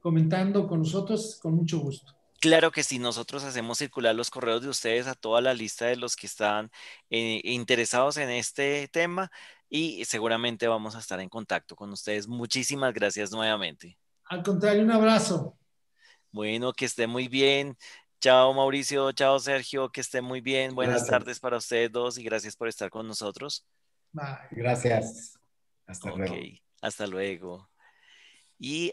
comentando con nosotros, con mucho gusto. Claro que sí, nosotros hacemos circular los correos de ustedes a toda la lista de los que están eh, interesados en este tema y seguramente vamos a estar en contacto con ustedes. Muchísimas gracias nuevamente. Al contrario, un abrazo. Bueno, que esté muy bien. Chao Mauricio, chao Sergio, que esté muy bien. Buenas tardes para ustedes dos y gracias por estar con nosotros. Gracias. Hasta luego. Hasta luego. Y